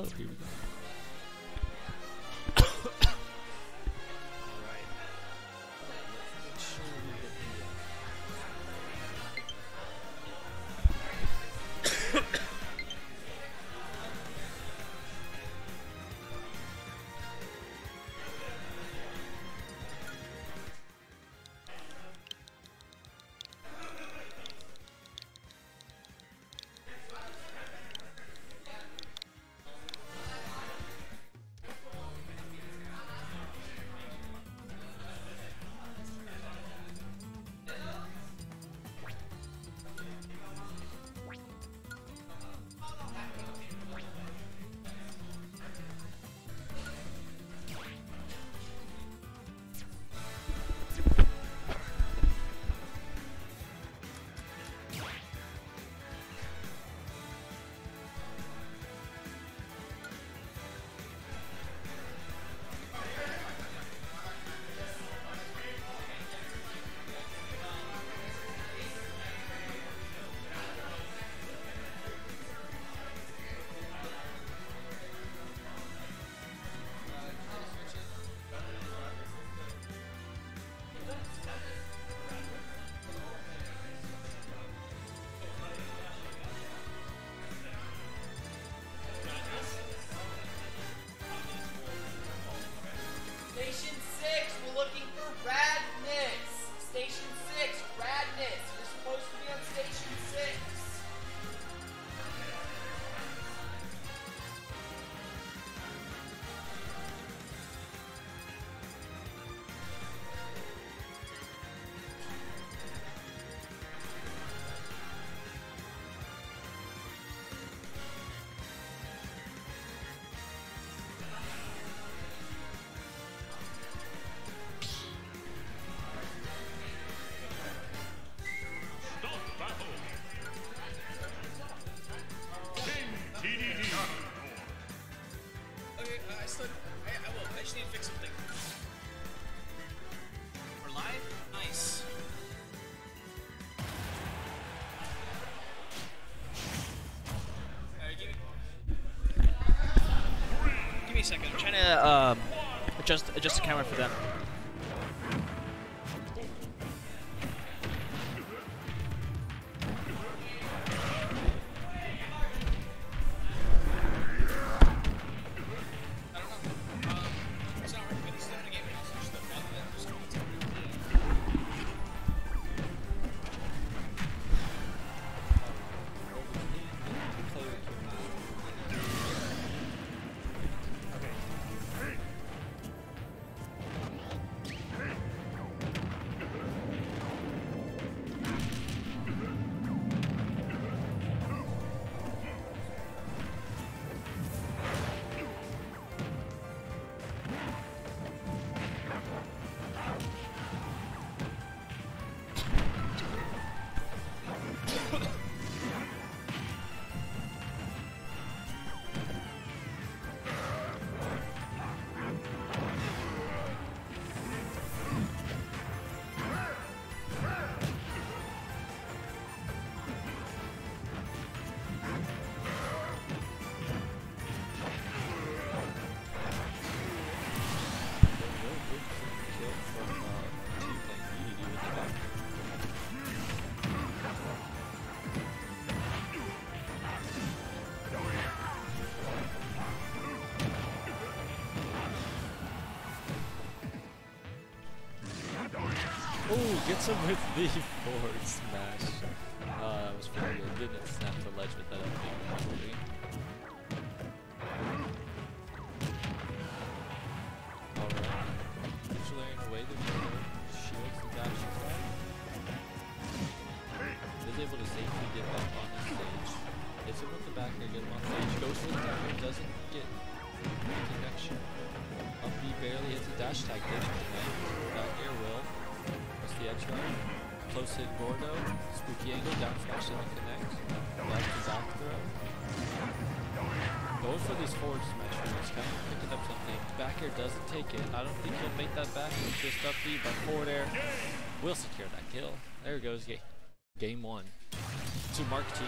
hello. Here we go. Adjust adjust the camera for them. Oh, gets him with the forward smash. Uh, that was pretty good. Didn't snap the ledge with that up properly. Alright. Usually away the. Shields the able to safely get back on the stage. Hits him with the back air, him on stage. Goes for doesn't get connection. Up B barely hits a dash attack, Close hit Gordo. Spooky angle, down smash didn't connect. Left back throw. Going for these forward smash moves, kind of picking up something. Back air doesn't take it. I don't think he'll make that back. Just up B, but forward air will secure that kill. There goes. Game, game one. To Mark T.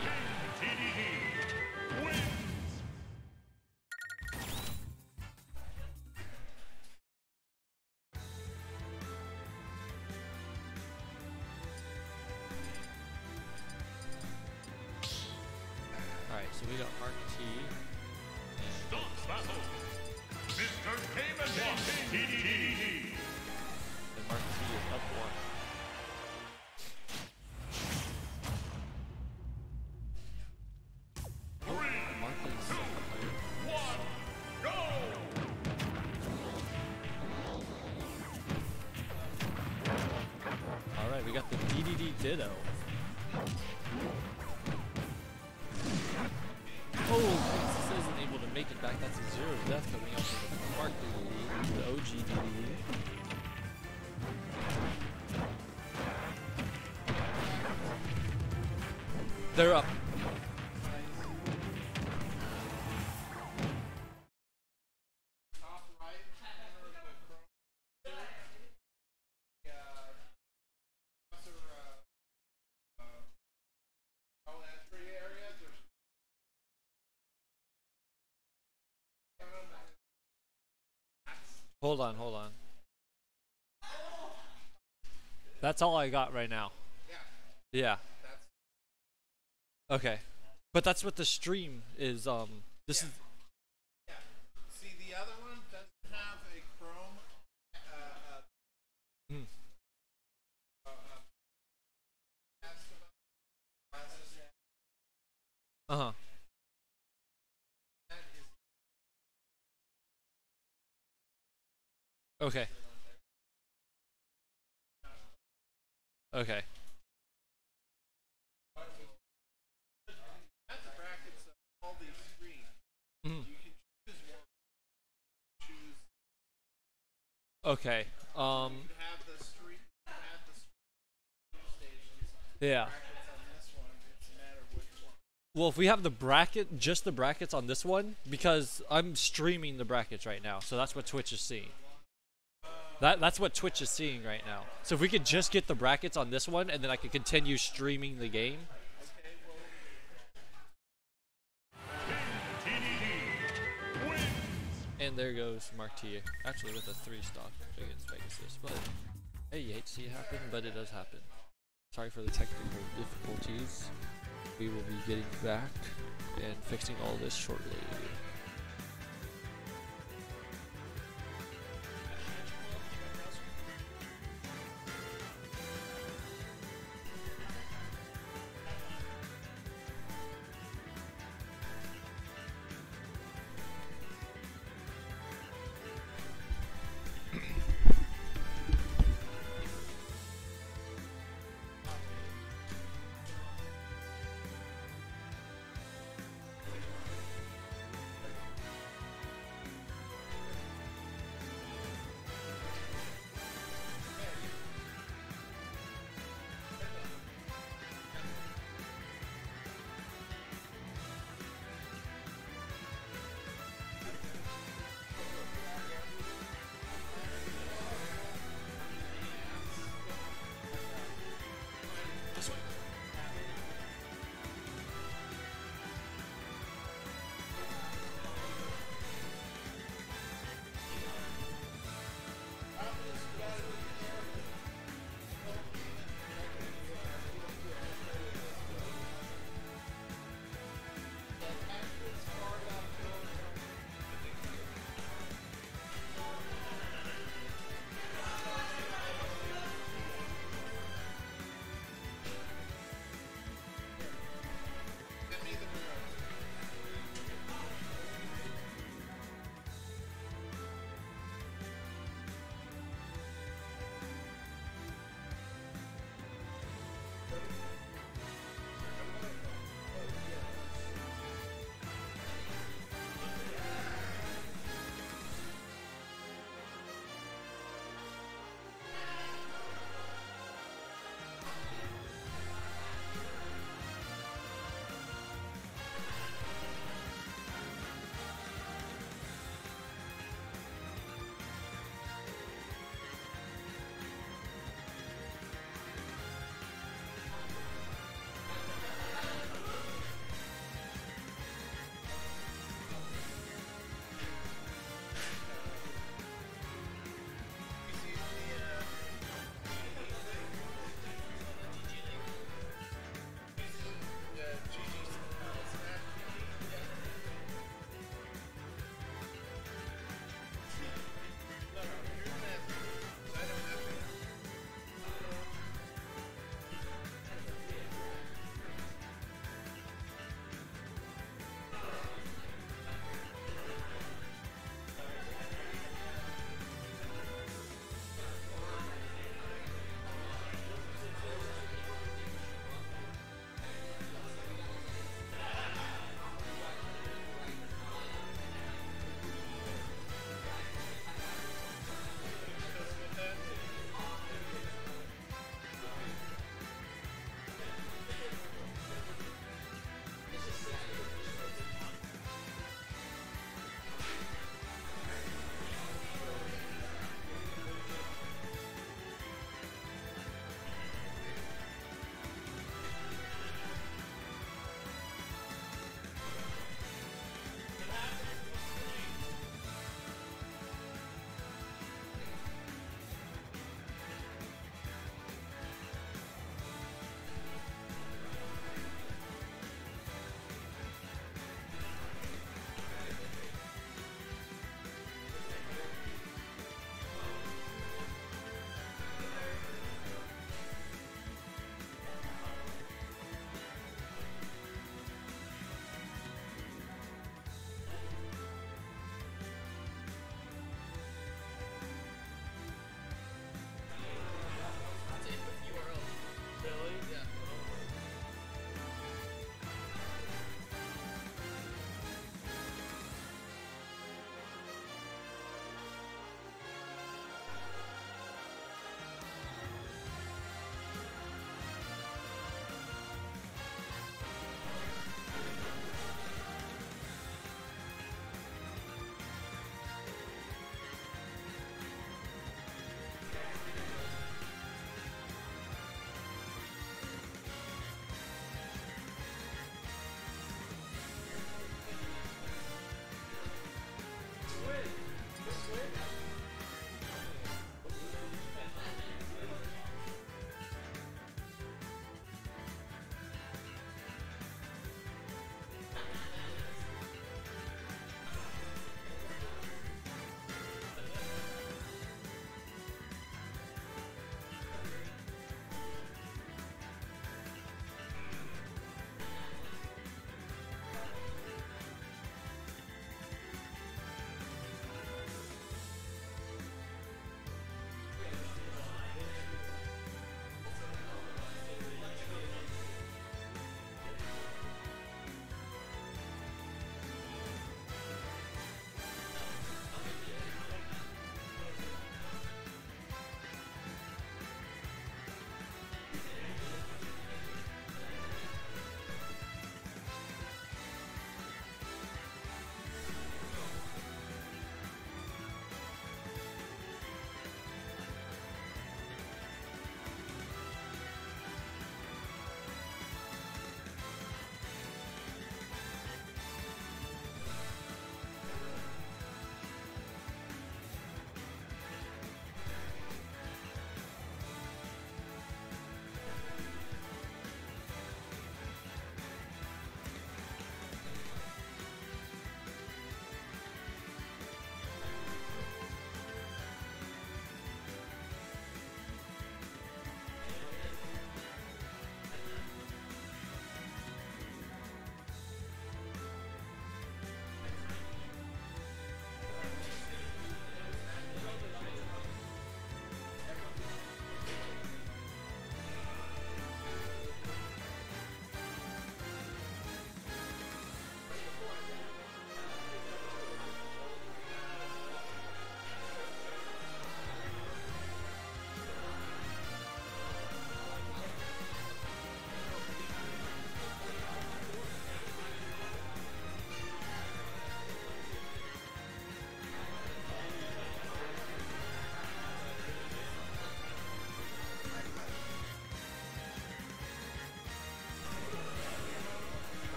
DDD on, hold on. That's all I got right now. yeah, Yeah. that's Okay. But that's what the stream is. Um. This is. It's a matter of which one. Well, if we have the bracket, just the brackets on this one, because I'm streaming the brackets right now, so that's what Twitch is seeing. That that's what Twitch is seeing right now. So if we could just get the brackets on this one, and then I could continue streaming the game. And there goes Mark T. Actually with a three stock against Pegasus, but hey, you hate to see it happen, but it does happen. Sorry for the technical difficulties. We will be getting back and fixing all this shortly.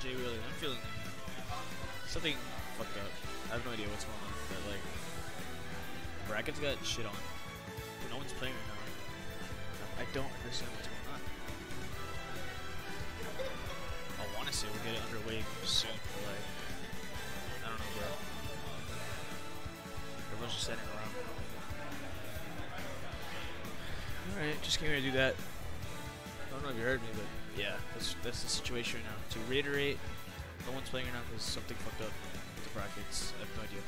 Jay Wheeler, I'm feeling something fucked up. I have no idea what's going on, but like brackets got shit on. No one's playing right now. I don't understand what's going on. I want to say we'll get it underway soon, but like I don't know, bro. Everyone's just standing around. Alright, just came here to do that. I don't know if you heard me, but that's that's the situation right now. To reiterate, no one's playing right now because something fucked up with the brackets. I have no idea.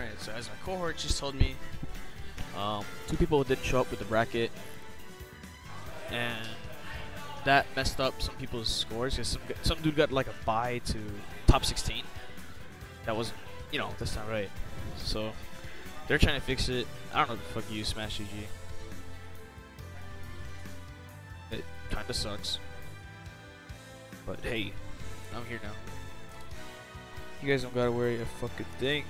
Alright, so as my cohort just told me, um, two people didn't show up with the bracket, and that messed up some people's scores. Cause some, some dude got like a bye to top 16. That was, you know, that's not right. So they're trying to fix it. I don't know the fuck you, Smash GG. It kinda sucks. But hey, I'm here now. You guys don't gotta worry a fucking thing.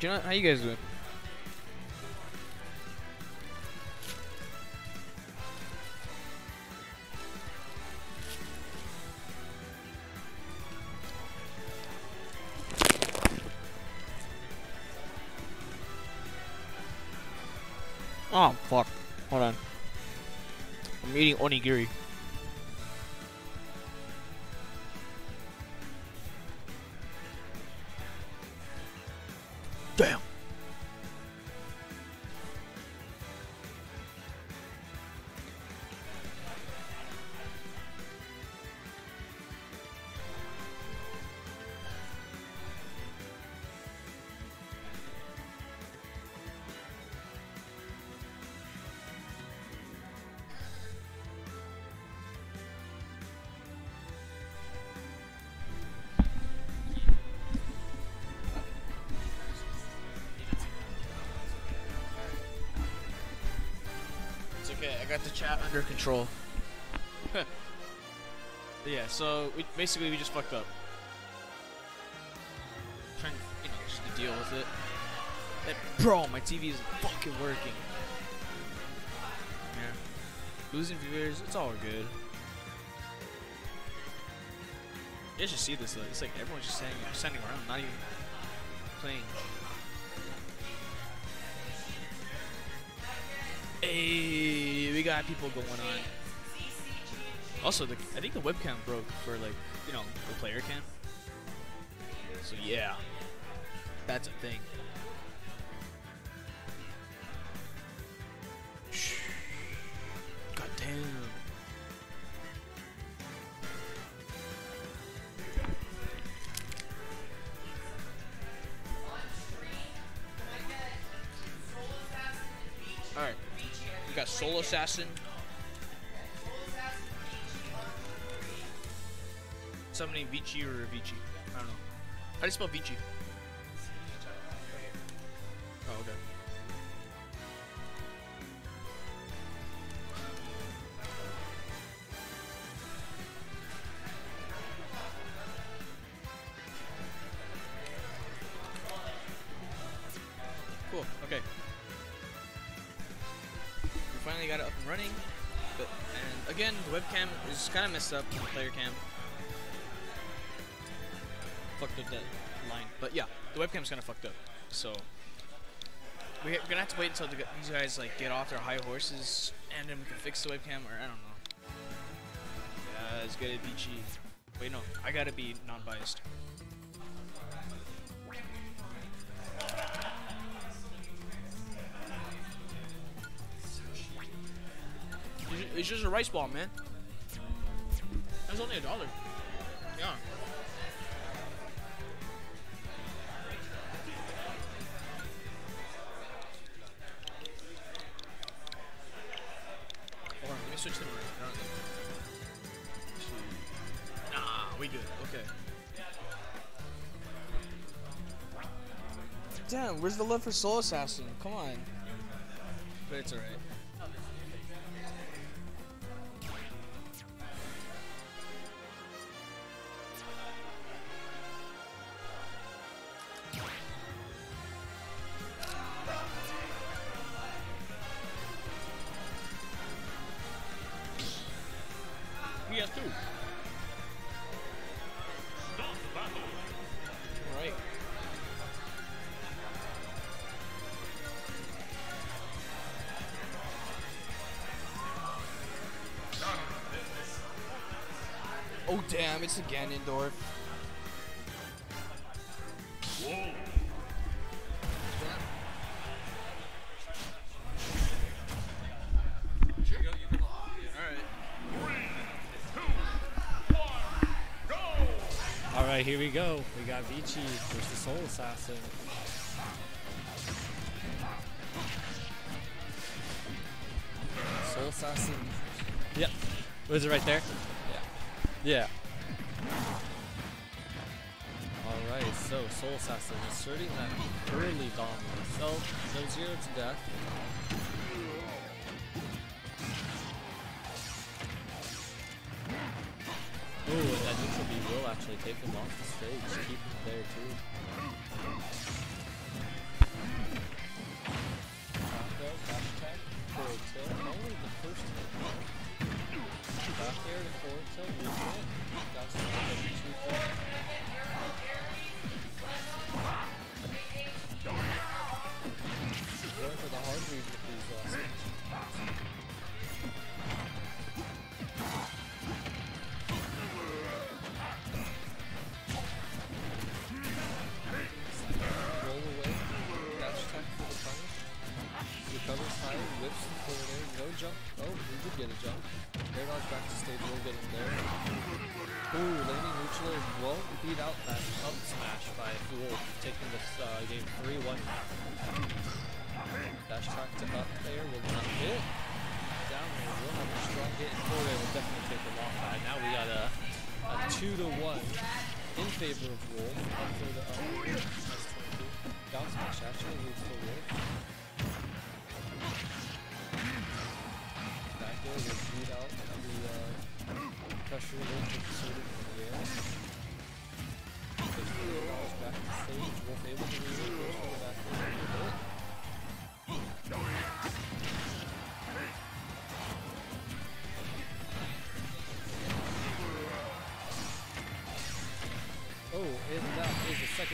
John, how you guys doing? Oh fuck! Hold on. I'm eating onigiri. Got the chat under control. yeah. So we basically we just fucked up. Trying, to, you know, just to deal with it. Bro, my TV is fucking working. Yeah. Losing viewers, it's all good. You guys should see this. It's like everyone's just standing, standing around, not even playing. Got people going on. Also, the, I think the webcam broke for like, you know, the player cam. So yeah, that's a thing. Assassin. Somebody Vici or Vici. I don't know. How do you spell Vici? But and again, the webcam is kind of messed up. The player cam. Fucked up that line. But yeah, the webcam's kind of fucked up. So we're gonna have to wait until the, these guys like get off their high horses, and then we can fix the webcam, or I don't know. Yeah, it's gotta be G. Wait, no, I gotta be non-biased. It's just a rice ball, man. That's only a dollar. Yeah. Hold on, let me switch them around. Nah, we good. Okay. Damn, where's the love for Soul Assassin? Come on. But it's alright. Oh damn, it's a Ganondorf. Whoa. Alright. All right, here we go. We got Vici versus Soul Assassin. Soul Assassin. Yep. Was it right there? Yeah. Yeah. So Soul Assassin asserting that early dominance. So no zero to death. Ooh, and that neutral B will actually take him off the stage, keep him there too.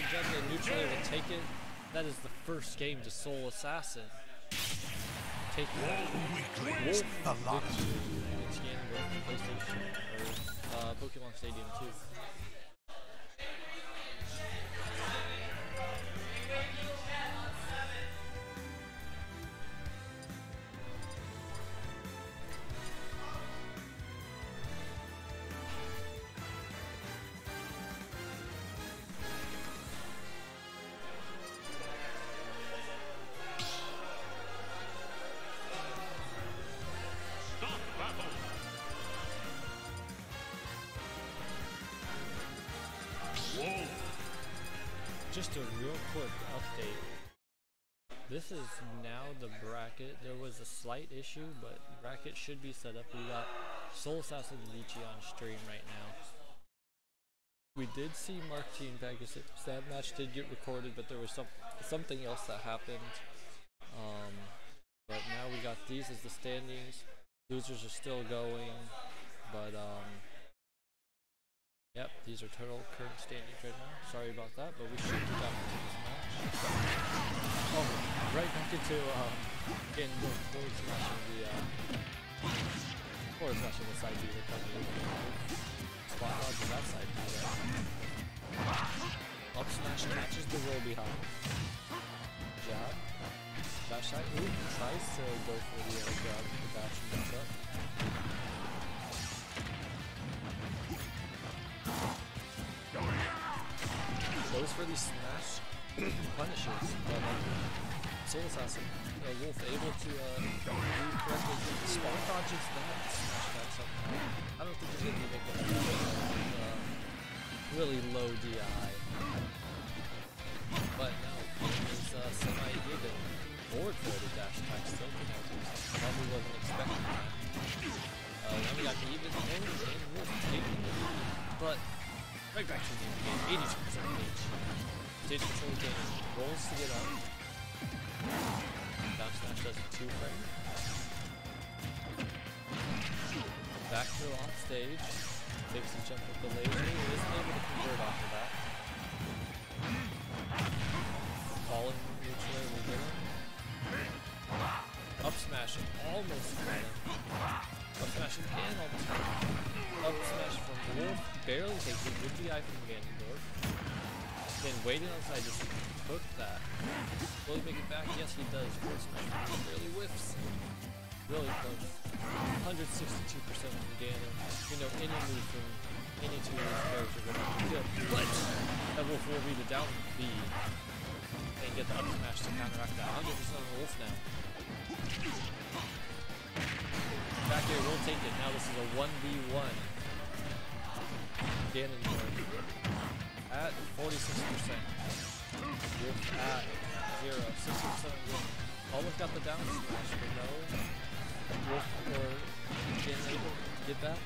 Is the second jump and neutral will take it. That is the first game to Soul Assassin. That Wolf victory against Ganondorf on PlayStation or uh, Pokemon Stadium 2. This is now the bracket. There was a slight issue, but bracket should be set up. We got Soul Assassin Vici on stream right now. We did see Mark T Pegasus. That match did get recorded, but there was some something else that happened. Um, but now we got these as the standings. Losers are still going, but um, yep, these are total current standings right now. Sorry about that, but we should get back into this match. Oh, right back into um, getting more forward smash smashing the uh, forward smashing the side B recovery. Spot dodge is that side B there. Up smash catches the roll behind. Jab. Dash side. Ooh, tries to go for the uh, grab the dash and up. Goes for the smash punishes, but um, Soul Assassin, uh, Wolf able to uh, correctly. Spot dodges that smash somehow. I don't think he's going to make that. Uh, really low DI. But now King is uh, semi-even. Forward forwarded dash attack still connected. Probably wasn't expecting that. Uh, now we got even and Wolf taking the right back to the game. 82% each. Stage control game rolls to get up. Down smash does a two frame. Back throw off stage. Takes a jump with the laser. He isn't able to convert of that. Falling neutral will get him. Up smashing, almost got him. Up smashing and almost. Up smash from the Wolf, barely takes it. Good from Ganondorf. Then waiting outside just to cook that. Will he make it back? Yes, he does. Smash barely whiffs. Really close. 162% from Ganon. You know, any move from any two of these characters are going to be good. But that Wolf will read it down B and get the up smash to counteract that. 100% on Wolf now. Back here, we'll take it. Now this is a 1v1. Ganondorf at 46%. Wolf at 0. 60% win. Almost got the down smash, but no. Wolf or Jin able to get that.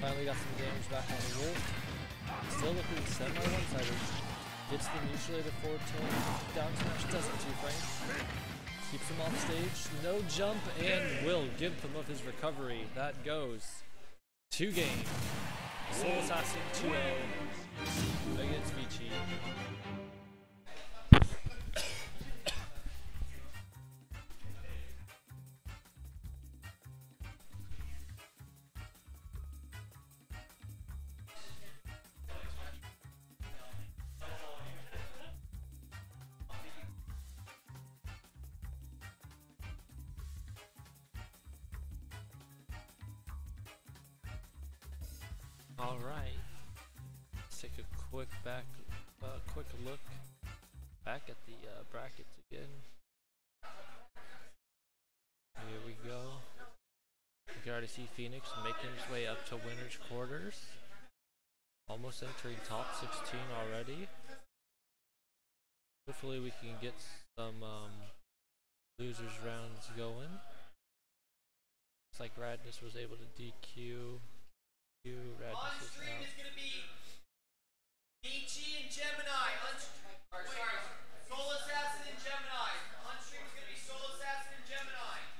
Finally got some damage back on the Wolf. Still looking semi one-sided. Gets the neutral forward tilt. Down smash doesn't two frame. Keeps him off stage. No jump and will give him of his recovery. That goes. Two game. Soul Assassin 2 against Vici. Right. Let's take a quick back, uh, quick look back at the uh, brackets again. Here we go. You can already see Phoenix making his way up to winners quarters. Almost entering top 16 already. Hopefully we can get some um, losers rounds going. Looks like Radness was able to DQ you On stream is going to be Vici and Gemini. Un- or sorry, Soul Assassin and Gemini. On stream is going to be Soul Assassin and Gemini.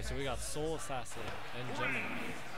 Okay, so we got Soul Assassin and Gemini.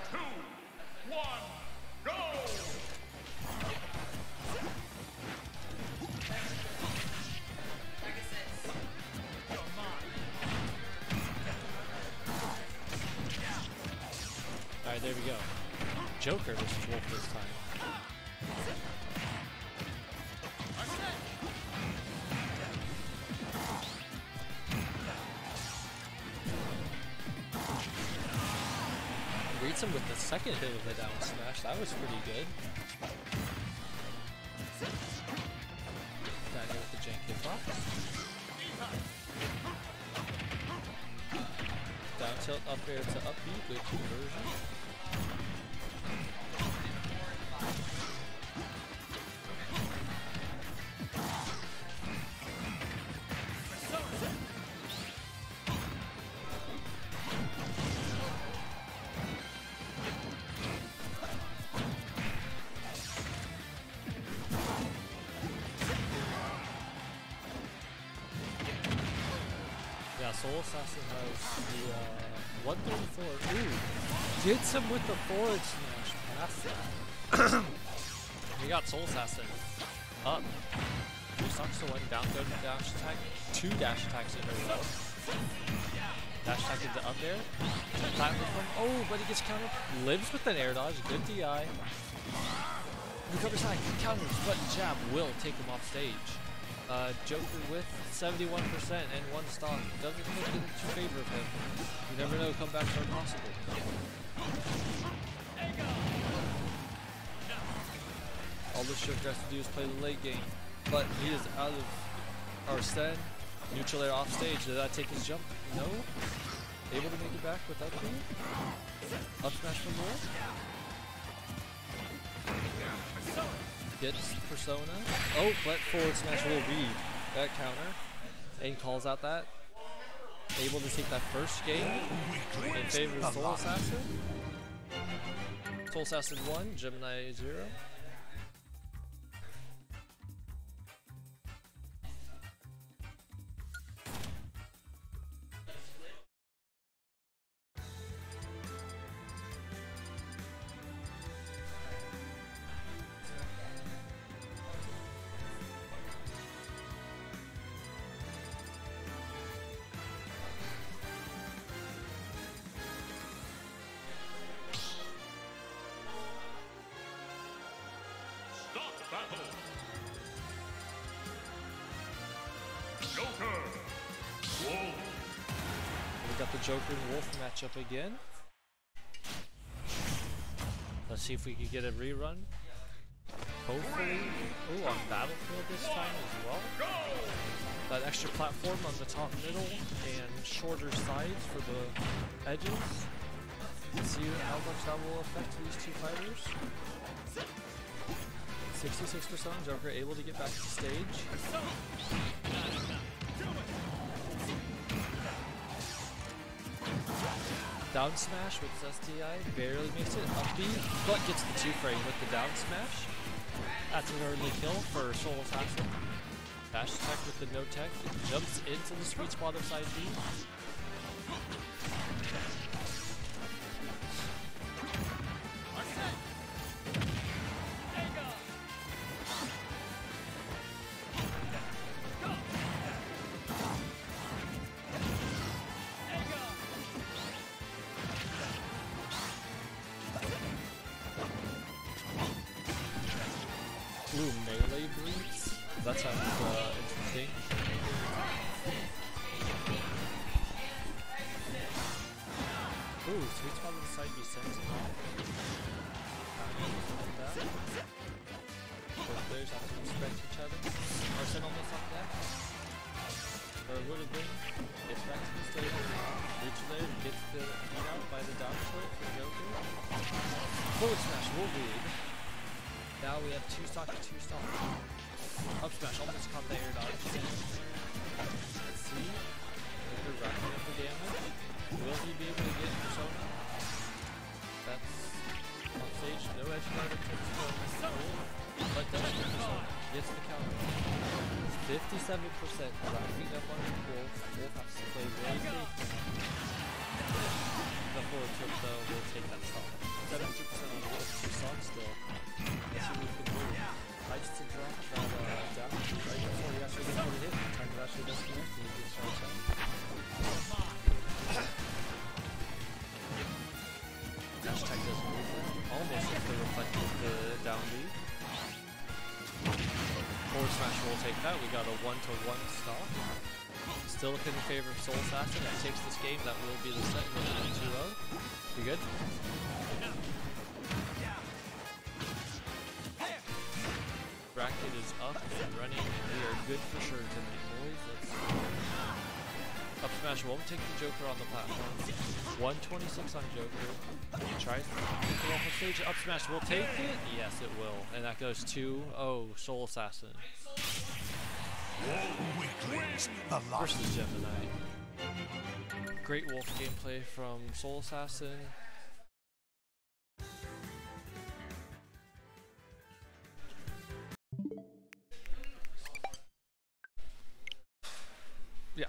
Hit of down smash. That was pretty good. Down with the jank. Down tilt up air to up B, good Soul Assassin has the uh, 134. Ooh, gets him with the forward smash. Past that. we got Soul Assassin up. Two stocks to one down throw dash attack. Two dash attacks in a row. Dash attack into up air. Platform. Oh, but he gets countered. Lives with an air dodge. Good DI. Recovers high. Counters. Button jab will take him off stage. Uh, Joker with 71% and one stock. Doesn't look in favor of him. You never know, comebacks are possible. All this Joker has to do is play the late game. But he is out of Arsene. Neutral air off stage. Did that take his jump? No. Able to make it back without being? Up smash from more? Gets Persona. Oh, but forward smash will read that counter. And calls out that. Able to take that first game in favor of Soul Assassin. Soul Assassin 1, Gemini 0. Joker and Wolf matchup again. Let's see if we can get a rerun. Hopefully. Ooh, on Battlefield this time as well. That extra platform on the top middle and shorter sides for the edges. Let's see how much that will affect these two fighters. 66% Joker able to get back to stage. Down smash with STI, barely makes it. Up B, but gets the two frame with the down smash. That's an early kill for Soul Assassin. Dash attack with the no tech, jumps into the sweet spot of side B. Still in favor of Soul Assassin. That takes this game. That will be the set. 2 0. We good? Bracket is up and running. We are good for sure tonight, boys. Let's up smash won't take the Joker on the platform. 126 on Joker. He tries to pick it off the stage. Up smash will take it. Yes, it will. And that goes to oh Soul Assassin versus Gemini. Great Wolf gameplay from Soul Assassin. Yeah.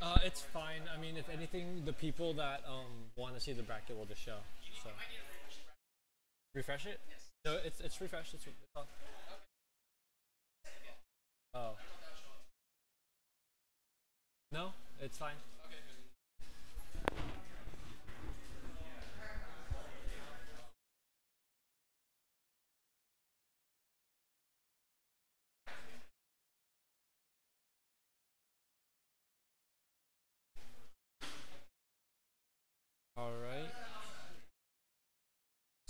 Uh, it's fine. I mean, if anything, the people that um want to see the bracket will just show. So refresh it. Yes. No, it's it's refreshed. It's, it's on. Oh. No, it's fine.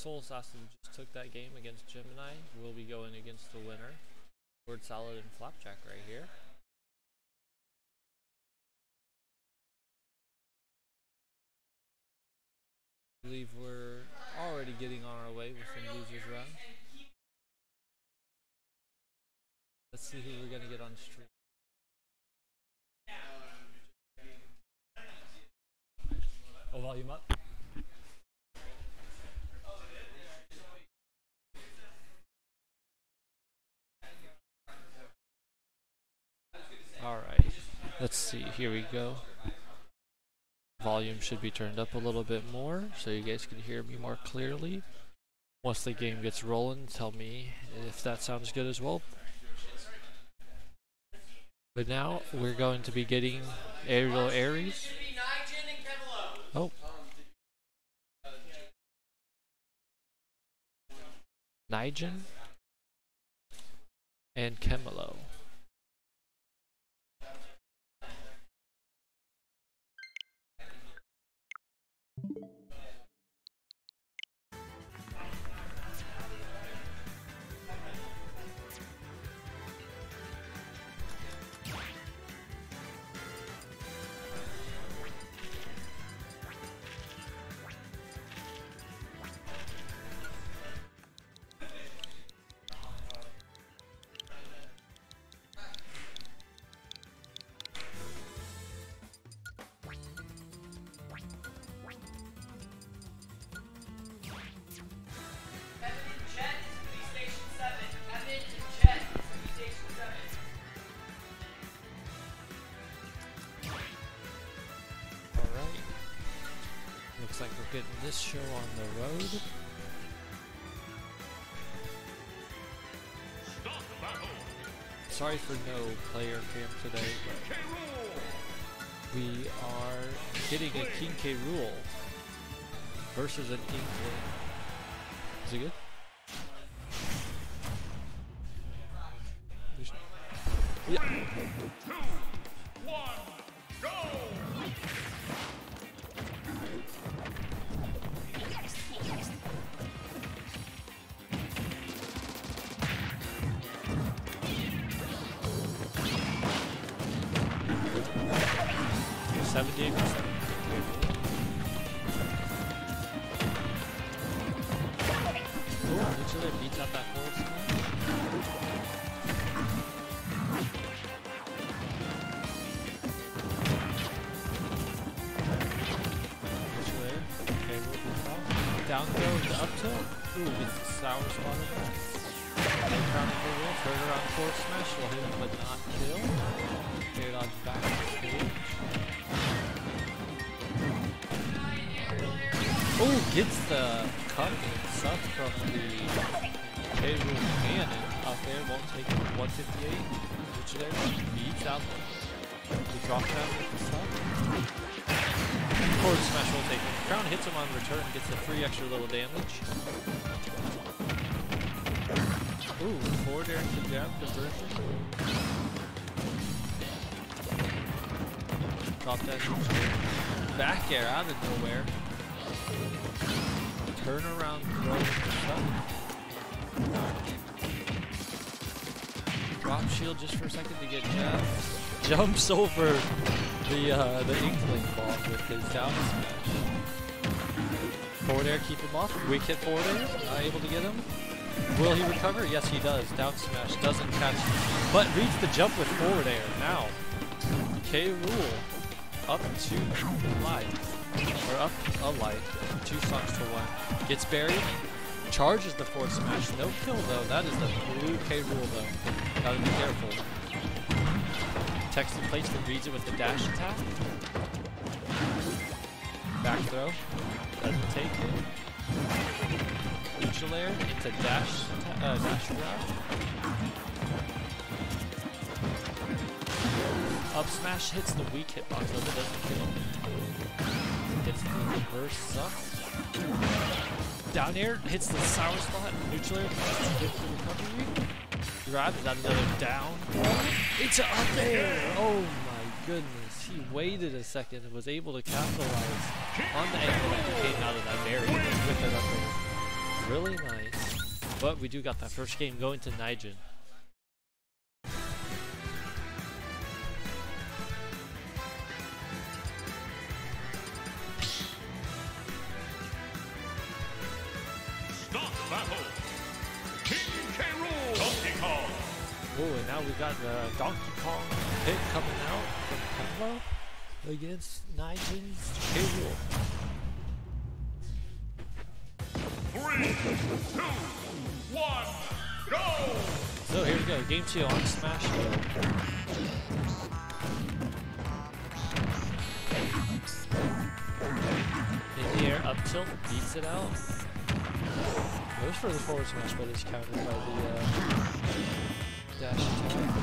Soul Assassin just took that game against Gemini. We'll be going against the winner. Word Salad and Flapjack right here. I believe we're already getting on our way with some losers run. Let's see who we're gonna get on stream. Oh, volume up. Alright, let's see, here we go. Volume should be turned up a little bit more so you guys can hear me more clearly. Once the game gets rolling, tell me if that sounds good as well. But now we're going to be getting Aerial Aries. Oh. Nijin and Kemelo. Road. Stop battle. Sorry for no player cam today, but we are getting a King K. Rool versus an Inkling. Is it good? Jumps over the uh, the inkling ball with his down smash. Forward air, keep him off. Weak hit forward air, able to get him. Will he recover? Yes, he does. Down smash doesn't catch, but reads the jump with forward air. Now, K. Rool up to life, or up a life, two stocks to one. Gets buried, charges the forward smash. No kill though. That is the blue K. Rool though. Gotta be careful. Text in place that reads it with the dash attack. Back throw. Doesn't take it. Neutral air into dash, uh, dash grab. Up smash hits the weak hitbox, but it doesn't kill. Hits the reverse suck. Down air hits the sour spot. Neutral air gets the recovery. Grab is that another down. It's up air. Oh my goodness. He waited a second and was able to capitalize on the angle that he came out of that barrier with an up air. Really nice. But we do got that first game going to Nijin. Oh, and now we've got uh, Donkey Kong hit coming out from Combo against Nijin's. Rool. Three, two, one, go! So here we go, game two on Smash. In the air, up tilt, beats it out. Goes for the forward smash, but is countered by the uh, dash attack.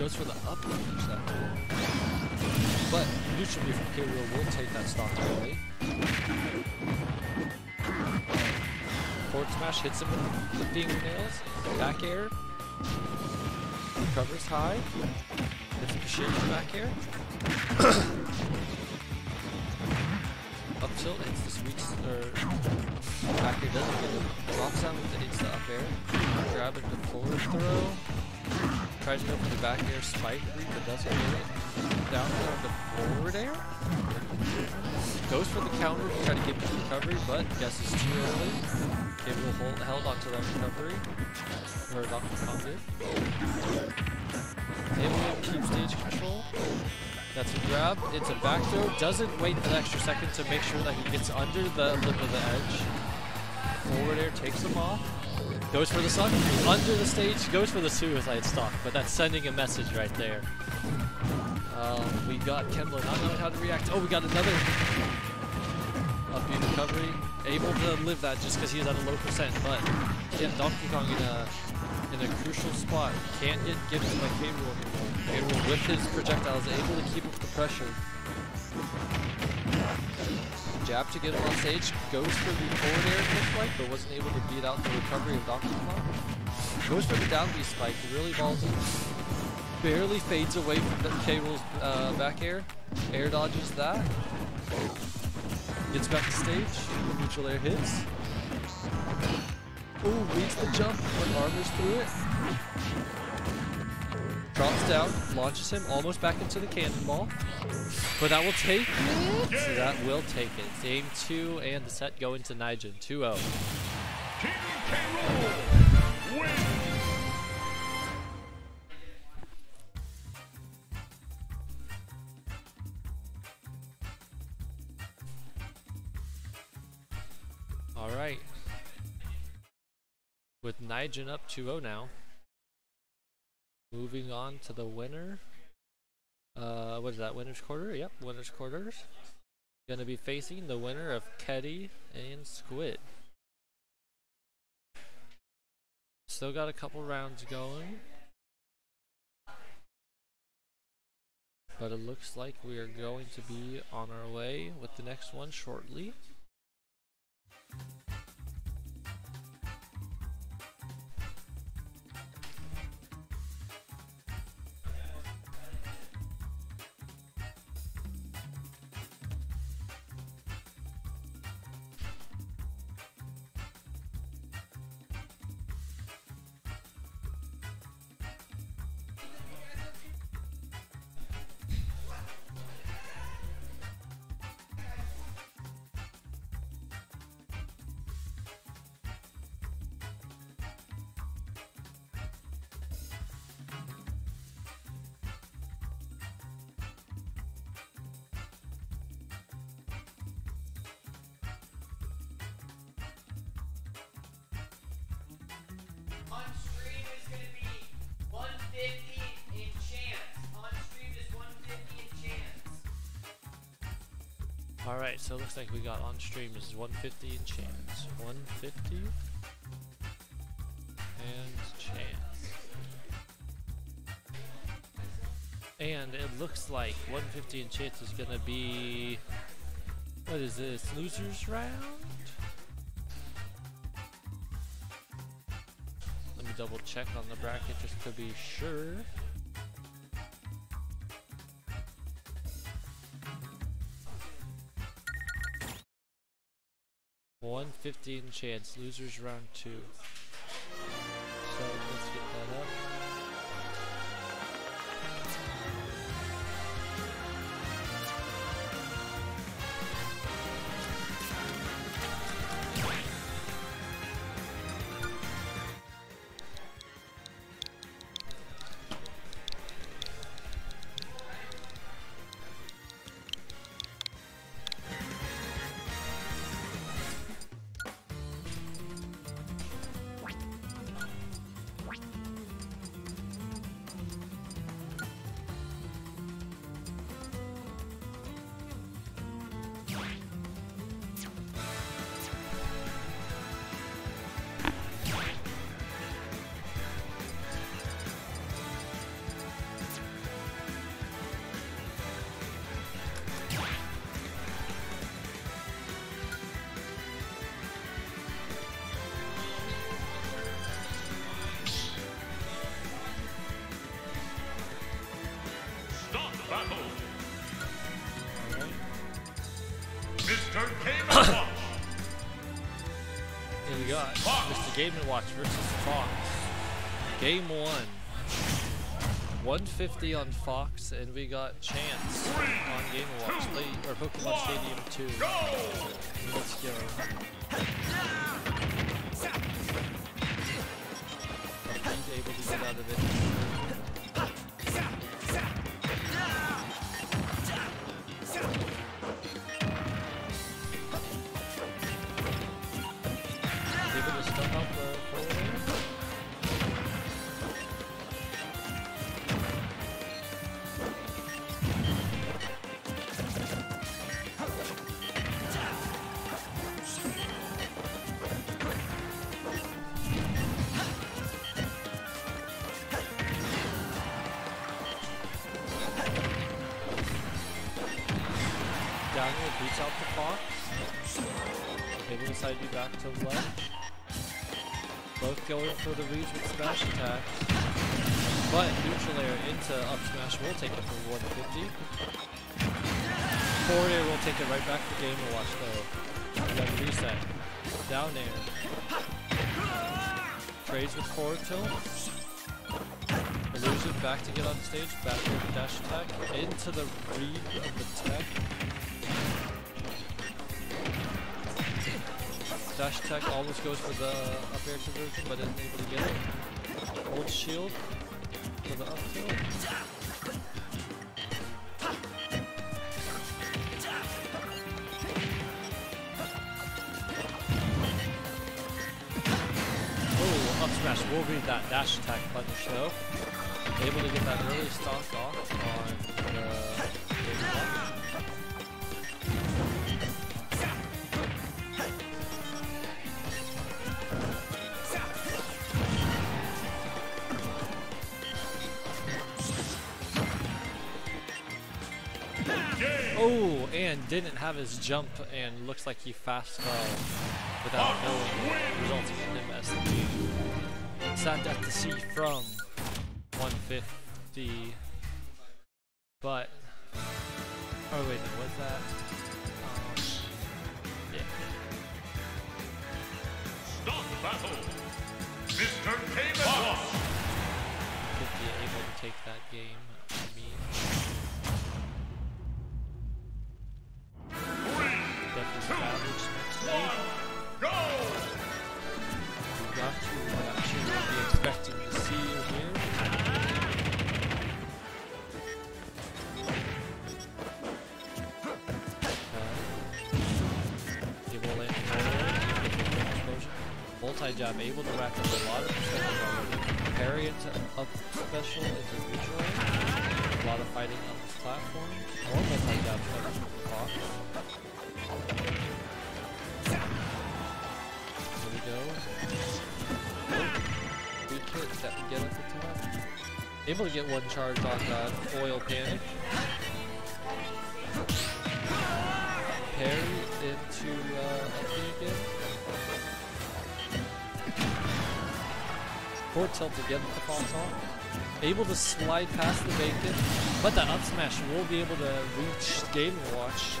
Goes for the up launch that But neutral B from K. Will take that stock early. Forward smash hits him with the fingernails. Back air. Recovers high. Hits the back air. up tilt hits the sweet or back air doesn't get him. Drops down with the hits the up air. Grab into forward throw. Tries to go for the back air spike leap but doesn't get it. Down throw into forward air. Goes for the counter to try to get the recovery, but guesses too early. It will hold held onto that recovery. Or Donkey Kong did. Able to keep stage control. That's a grab. It's a back throw. Doesn't wait an extra second to make sure that he gets under the lip of the edge. Forward air takes him off. Goes for the sun. Under the stage. Goes for the suicide stock. But that's sending a message right there. Um, we got Kemlo not knowing how to react. Oh, we got another up B recovery. Able to live that just because he is at a low percent. But again, Donkey Kong in a a crucial spot. Can't get given by. Rool with his projectiles able to keep up the pressure. Jab to get him on stage. Goes for the forward air like, but wasn't able to beat out the recovery of Donkey Kong. Goes for the down B spike. Really balls in. Barely fades away from the. Rool's uh, back air. Air dodges that. Gets back to stage. Neutral air hits. Ooh, reads the jump, but armors through it. Drops down, launches him almost back into the cannonball. But that will take it. So that will take it. Game two and the set go into Nijin. 2-0. With Nigel up 2-0 now. Moving on to the winner. Uh, what is that? Winner's quarter? Yep, winner's quarters. Gonna be facing the winner of Keddy and Squid. Still got a couple rounds going. But it looks like we are going to be on our way with the next one shortly. On stream is going to be 150 in chance. On stream is 150 in chance. Alright, so it looks like we got on stream is 150 in chance. 150 and chance. And it looks like 150 in chance is gonna be what is this? Losers round? Check on the bracket just to be sure. One fifteen chance, losers round two. So let's get that up. Fox. Game and Watch versus Fox. Game one. 150 on Fox, and we got Chance on Game Watch. Play or Pokemon Stadium 2. Go! Let's go. Able to get out of it. For the reads with smash attack. But neutral air into up smash will take it for 150. Forward air will take it right back to game and watch though. And then reset. Down air. Trades with forward tilt. Illusion back to get on stage, back with dash attack, into the read of the tech. dash tech almost goes for the up air conversion, but isn't able to get it. Hold shield for the up tilt. Oh, smash will read that dash attack punish though. Able to get that early stock off on the Oh, and didn't have his jump and looks like he fast fell without knowing, resulting in him SD. Sad death to see from 150. But, oh wait, no, was that? Um, yeah. Stop battle. Mr. Kame 50 able to take that game. Up special into neutral. A lot of fighting on this platform. More coming from Fox. Here we go. Weak hit that we get at the top. Able to get one charge on that oil panic. Again with the fall top. Able to slide past the bacon, but that up smash will be able to reach Game & Watch.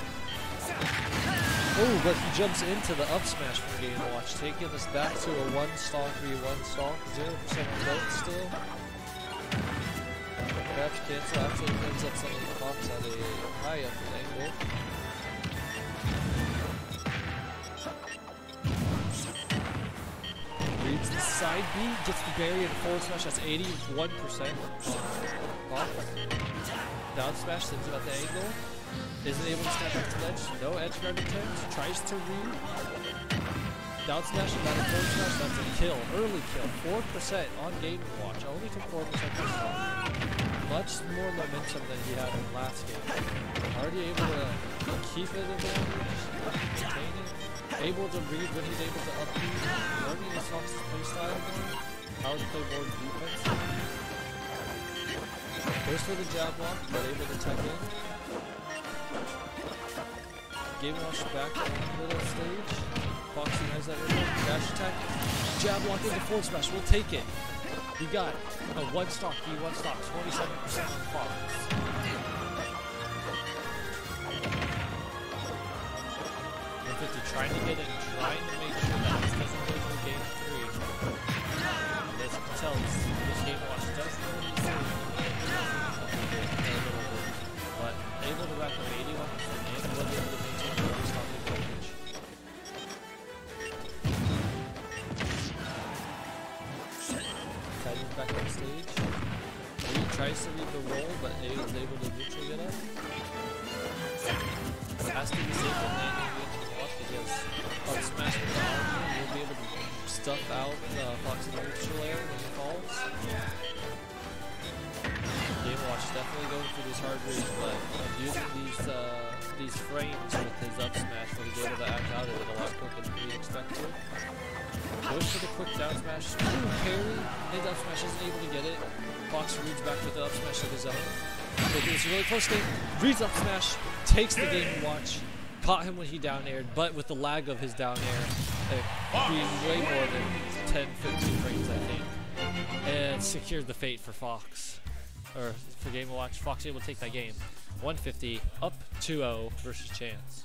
Oh, but he jumps into the up smash from Game & Watch, taking us back to a one stock v one stock, 0% on both still. Perhaps cancel actually ends up sending the box at a high up angle. The side B, gets the barrier and forward smash, that's 81%. Box. Down smash, him at the angle. Isn't able to snap back to the edge. No edge guard attempt. Tries to read. Down smash and down forward smash, that's a kill. Early kill. 4% on game watch. Only took 4% this time. Much more momentum than he had in last game. Already able to keep it in there, maintain it. Able to read when he's able to up B. Learning his Fox's playstyle now. How to play more defense. Goes for the jab block, but able to tech in. Game rush back in the middle stage. Foxy has that right. Dash attack. Jab lock into forward smash. We'll take it. We got a one stock, V one stock, 27% on Fox. One fifty trying to get in, trying to make sure that this doesn't go to game three. And as you can tell, this, this game watch does little bit. But able to rack up 81% and was able to maintain back on stage. He tries to read the roll, but A is able to neutral get up. Has to be safe on landing stuff out uh, Fox neutral air when he falls. Game Watch definitely going for these hard reads, but using these uh, these frames with his up smash where he's able to act out of it a lot quicker than we expected. Goes for the quick down smash. Parry. His up smash isn't able to get it. Fox reads back with the up smash of his own. Making this really close game. Reads up smash. Takes the game watch. Caught him when he down aired, but with the lag of his down air uh, being way more than 10, 15 frames, I think. And secured the fate for Fox. Or for Game Watch. Fox able to take that game. 150 up 2-0 versus Chance.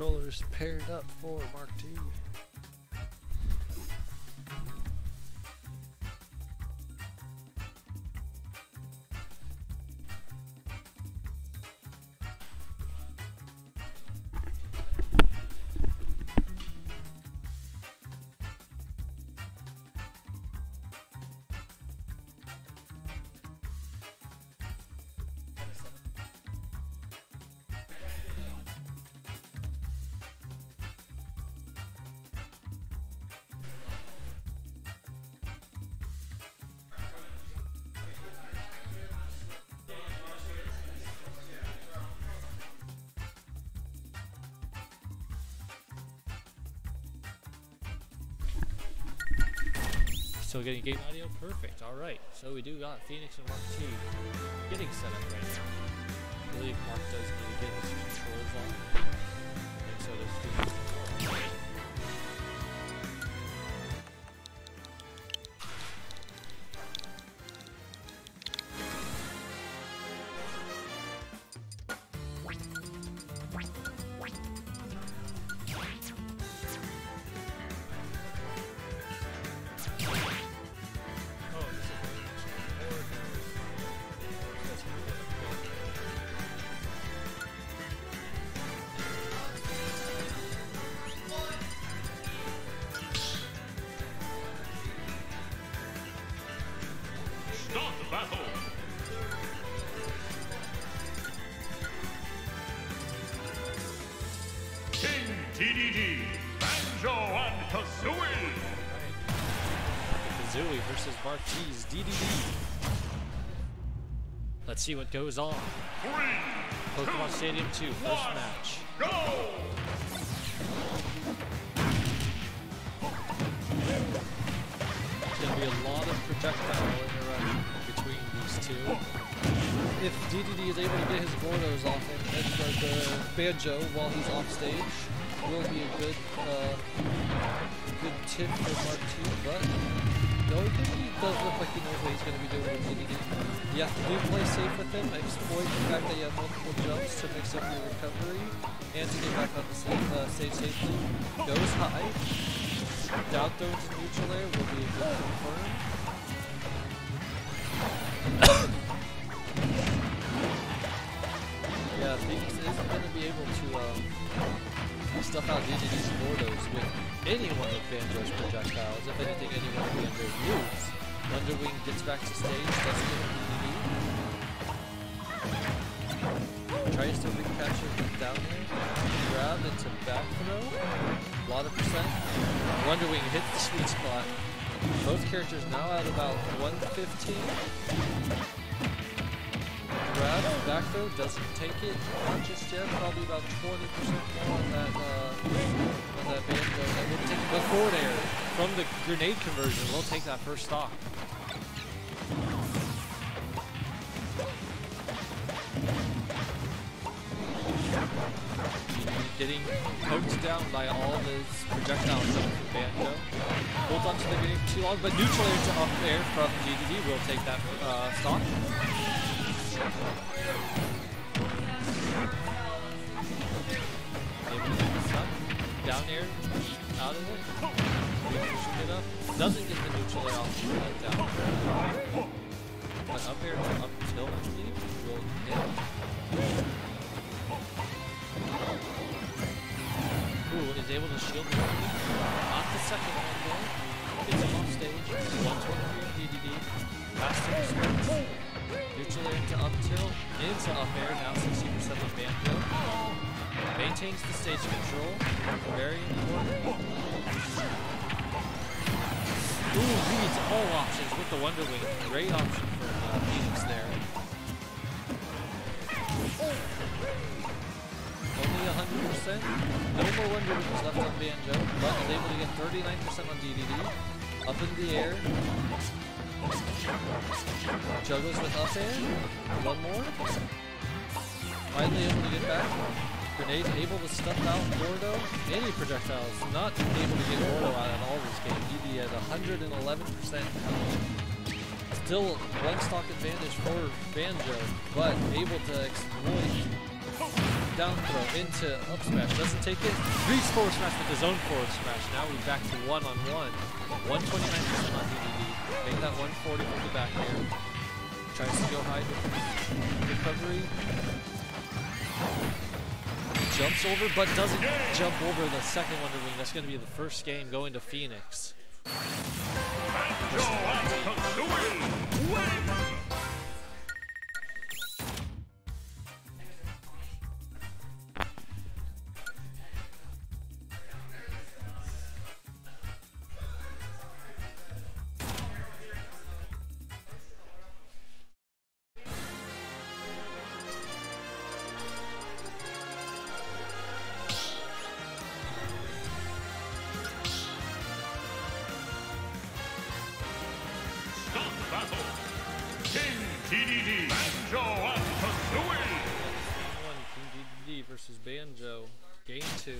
Controllers paired up for Mark T. Still getting game audio? Perfect. Alright. So we do got Phoenix and Mark T getting set up right now. I believe Mark does need to get his controls on. And so does Phoenix versus Marquise DDD. Let's see what goes on. Three, Pokemon Stadium 2, first one. match. go. There's going to be a lot of projectile interaction between these two. If DDD is able to get his Gordos off and edge the Banjo while he's off stage, will be a good, uh, good tip for Mark T, but no, he does look like he knows what he's going to be doing with DDD. You have to do play safe with him, exploit the fact that you have multiple jumps to mix up your recovery, and to get back on the stage, uh, stage safely. Goes high, down throw into neutral air will be a good confirm. yeah, Phoenix isn't going to be able to um, stuff out DDD's Gordos with any one of Banjo's projectiles. If anything, any one of Banjo's moves. Wonderwing gets back to stage, doesn't get a. Tries to recapture him down there. Grab into back throw. A lot of percent. Wonderwing hits the sweet spot. Both characters now at about 115. Grab, back throw, doesn't take it. Not just yet, probably about 20% more on that, uh, that banjo. That will take the forward air from the grenade conversion. We'll take that first stock. Getting poked down by all of projectiles coming from Banjo. Holds onto the grenade too long, but neutral air to up air from DDD will take that uh, stock. Down air, out of it. Doesn't get the neutral air off uh, down. But up air up tilt, I believe, will hit. Maintains the stage control. Very important. Ooh, reads all options with the Wonder Wing. Great option for uh, Phoenix there. Only 100%. No more Wonder Wings left on Banjo, but is able to get 39% on DDD. Up in the air. Juggles with up air. One more. Finally able to get back. Grenade able to stuff out Gordo. Any projectiles not able to get Gordo out at all this game. ED at 111% health. Still one stock advantage for Banjo, but able to exploit down throw into up smash. Doesn't take it. Reach forward smash with his own forward smash. Now we're back to one on one. 129% on DDD. Make that 140 from the back air. Tries to go high with recovery. Jumps over, but doesn't jump over the second Wonder Wing. That's going to be the first game going to Phoenix. Game two.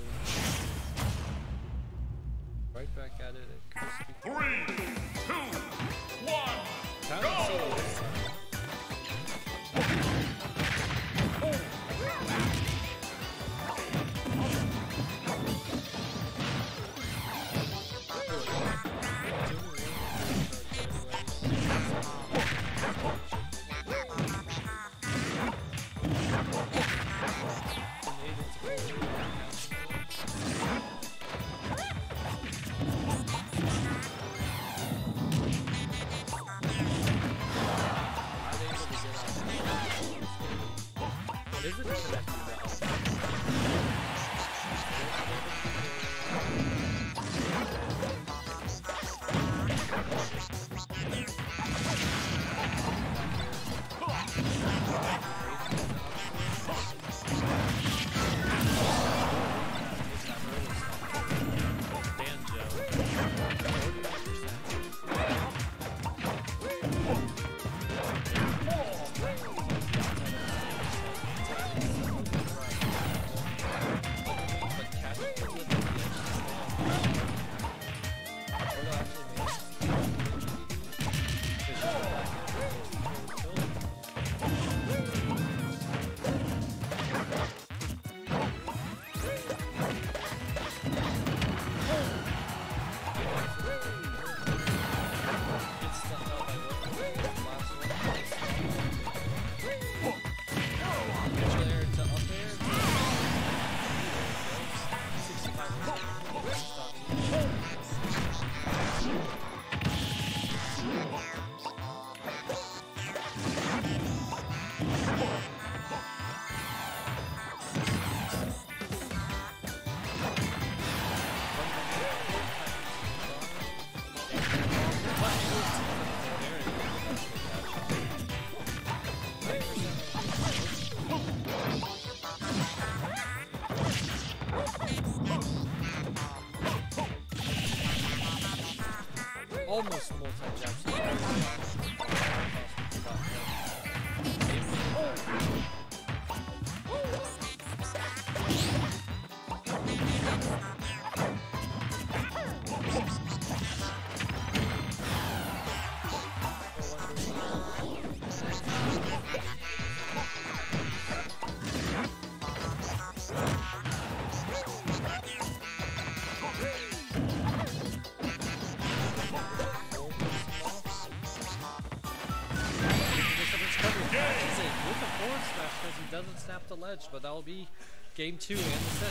Snap the ledge, but that'll be game two and the set.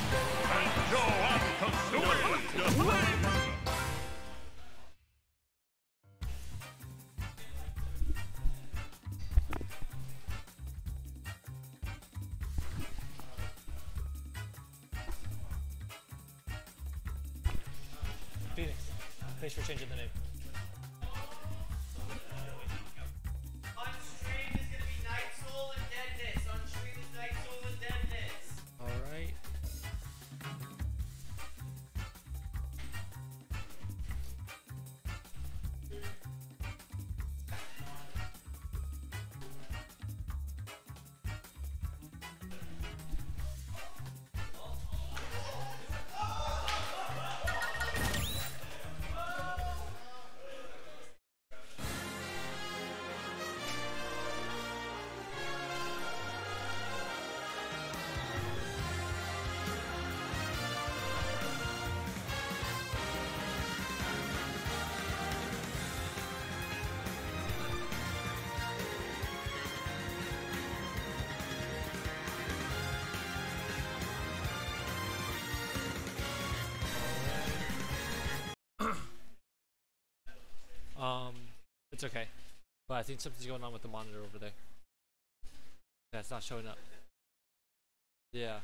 Phoenix, thanks for changing the name. It's okay. But I think something's going on with the monitor over there. It's not showing up. Yeah.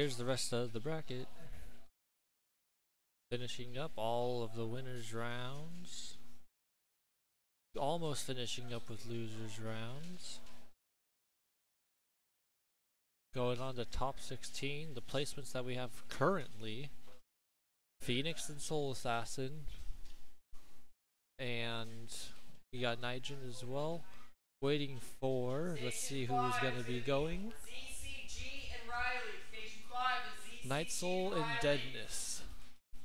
Here's the rest of the bracket. Finishing up all of the winners' rounds. Almost finishing up with losers' rounds. Going on to top 16, the placements that we have currently Phoenix and Soul Assassin. And we got Nigel as well. Waiting for, let's see who's going to be going. And Riley. Night Soul and Deadness,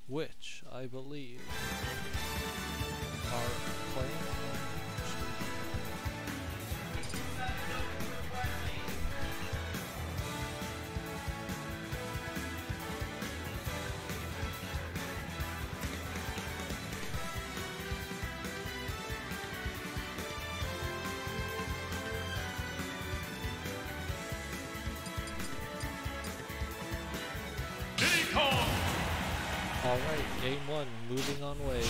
which I believe are playing. Game one, moving on way.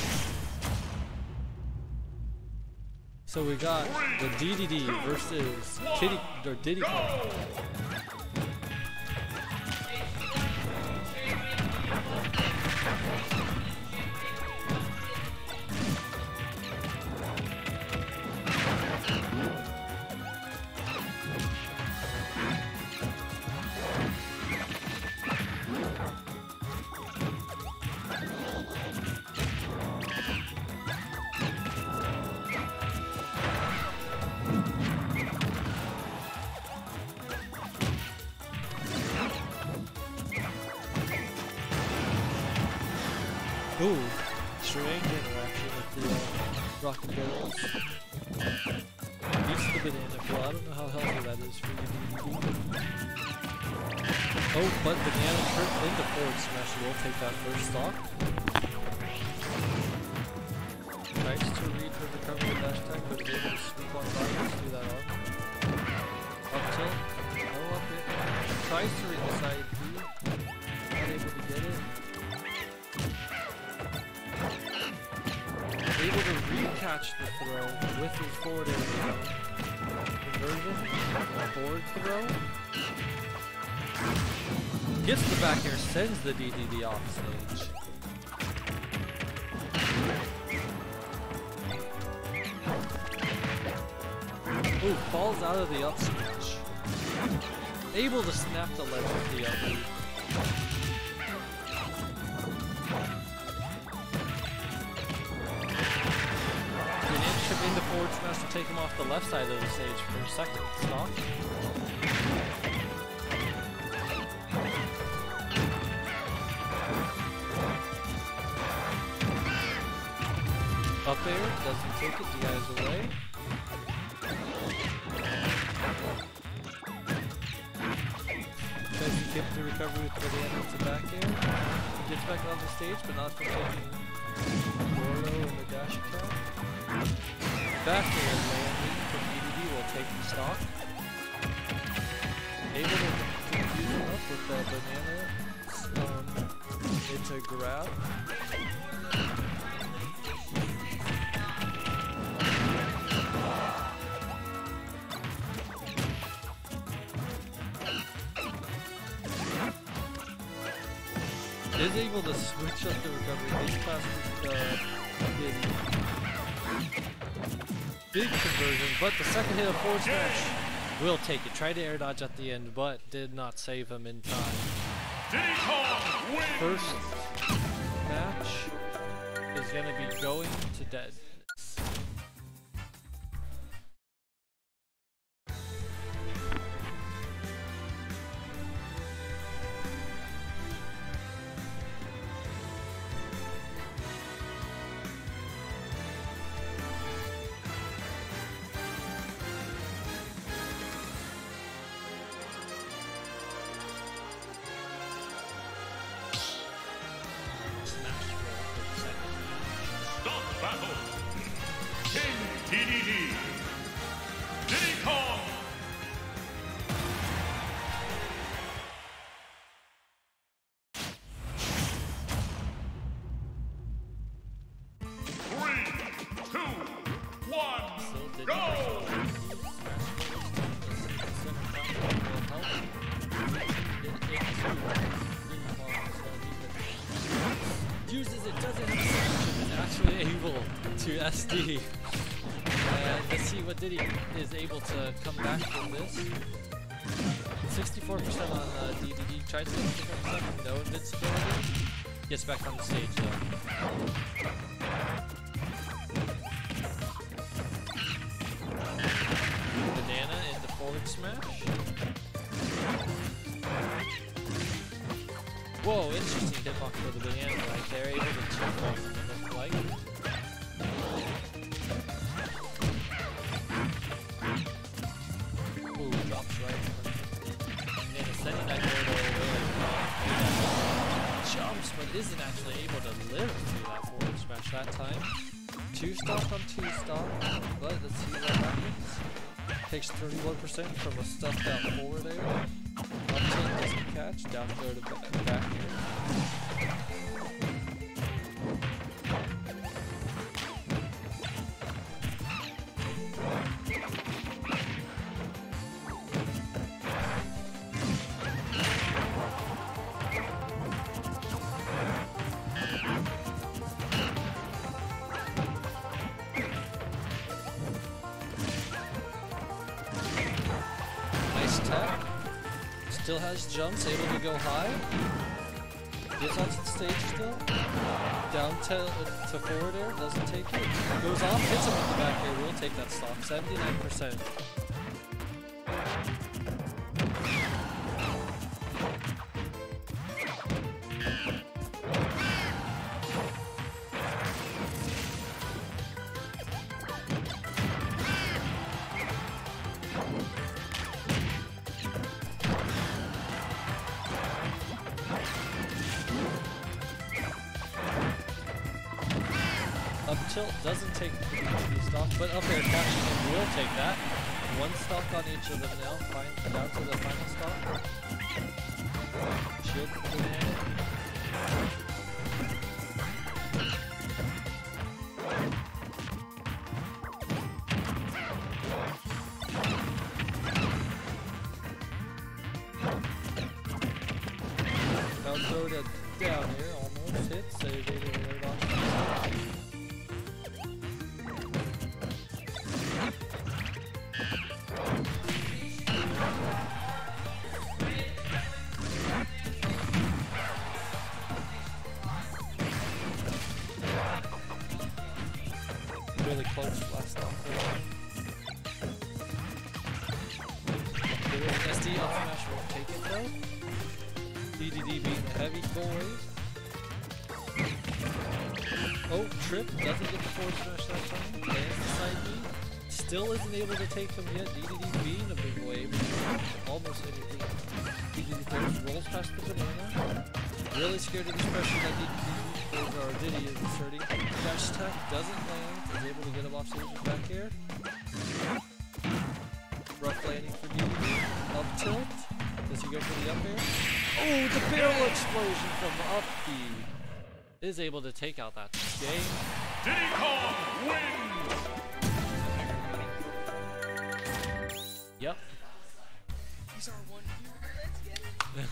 So we got the DDD versus Kitty or Diddy Kong. Stage for a second stock. Up air, doesn't take it, you guys away. Big conversion, but the second hit of forward smash will take it. Tried to air dodge at the end, but did not save him in time. Diddy Kong wins! First match is going to be going to dead. Battle! King DDD! Diddy Kong! Come back from this. 64% on uh, DDD, tries to stuff, no invincibility. Gets back on the stage though. Banana into forward smash. Whoa, interesting hitbox for the banana Stock on two stock, but let's see what happens. Takes 31% from a stuffed out forward air. Up tilt doesn't catch, down throw to back, back to forward air, doesn't take it. Goes off, hits him with the back air, will take that stock. 79%. Tilt doesn't take DDD stock, but up air catching him will take that. One stock on each of them now, fine, down to the final stock. Shield take him yet. DDD being a big wave. Almost anything. DDD rolls past the banana. Really scared of this pressure that DDD or Diddy is asserting. Dash attack doesn't land. Is able to get him off stage with back air. Rough landing for DDD. Up tilt. Does he go for the up air? Oh, the barrel explosion from up B is able to take out that game.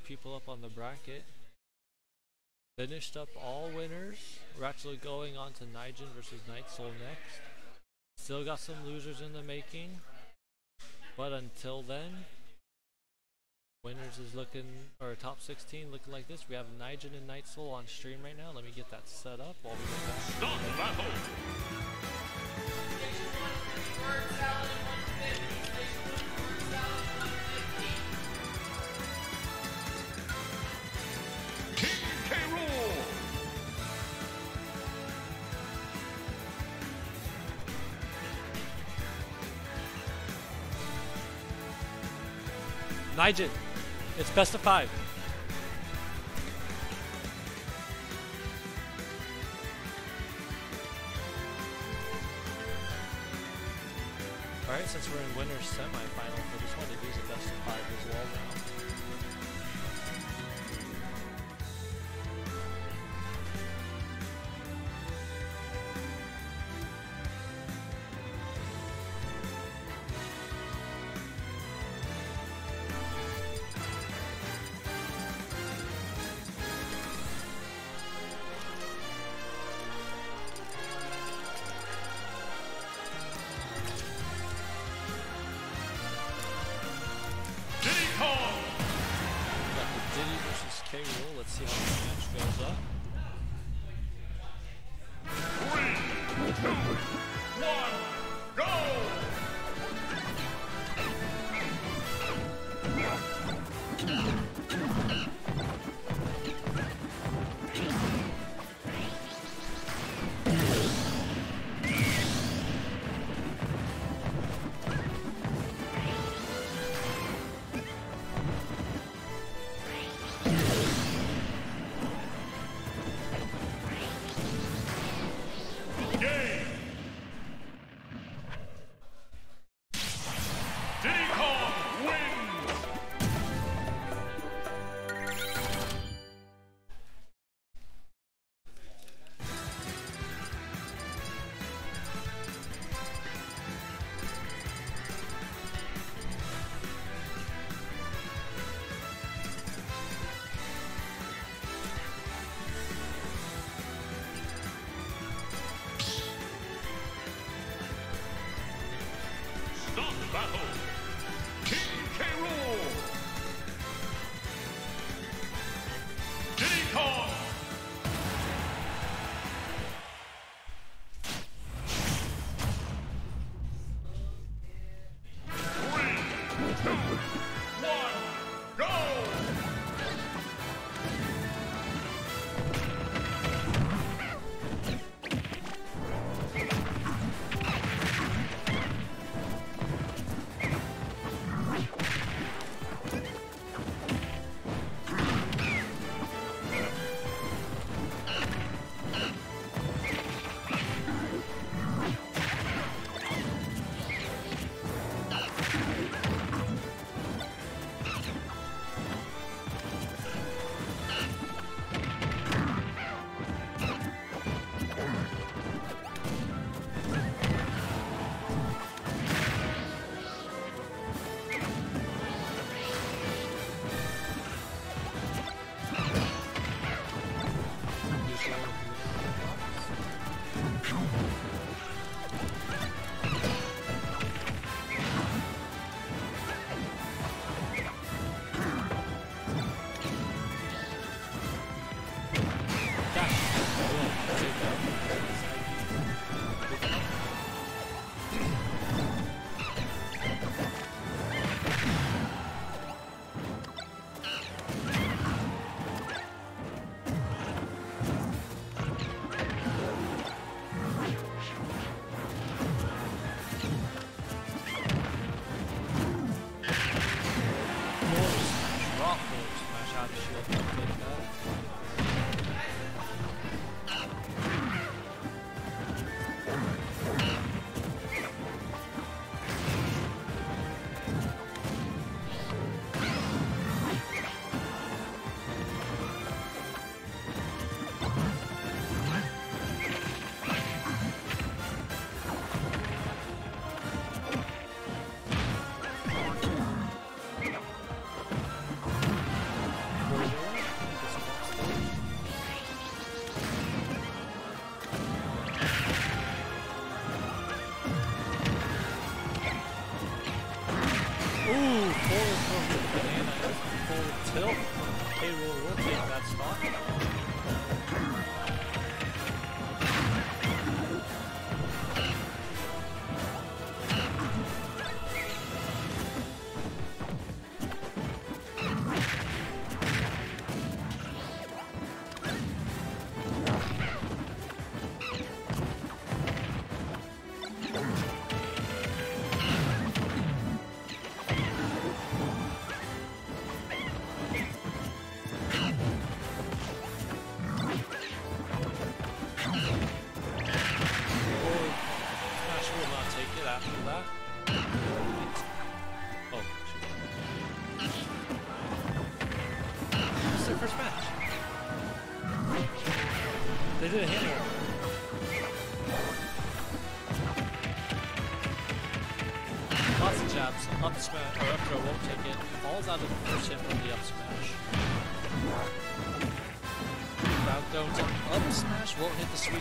Catch people up on the bracket. Finished up all winners. We're actually going on to Nigel versus Night Soul next. Still got some losers in the making. But until then, Winners is looking, or top 16 looking like this. We have Nigel and Night Soul on stream right now. Let me get that set up while we get back. Start battle! Nigel, it's best of five. Alright, since we're in winner's semifinal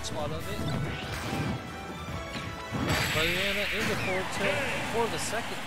spot of it. But yeah, that is a forward tilt for the second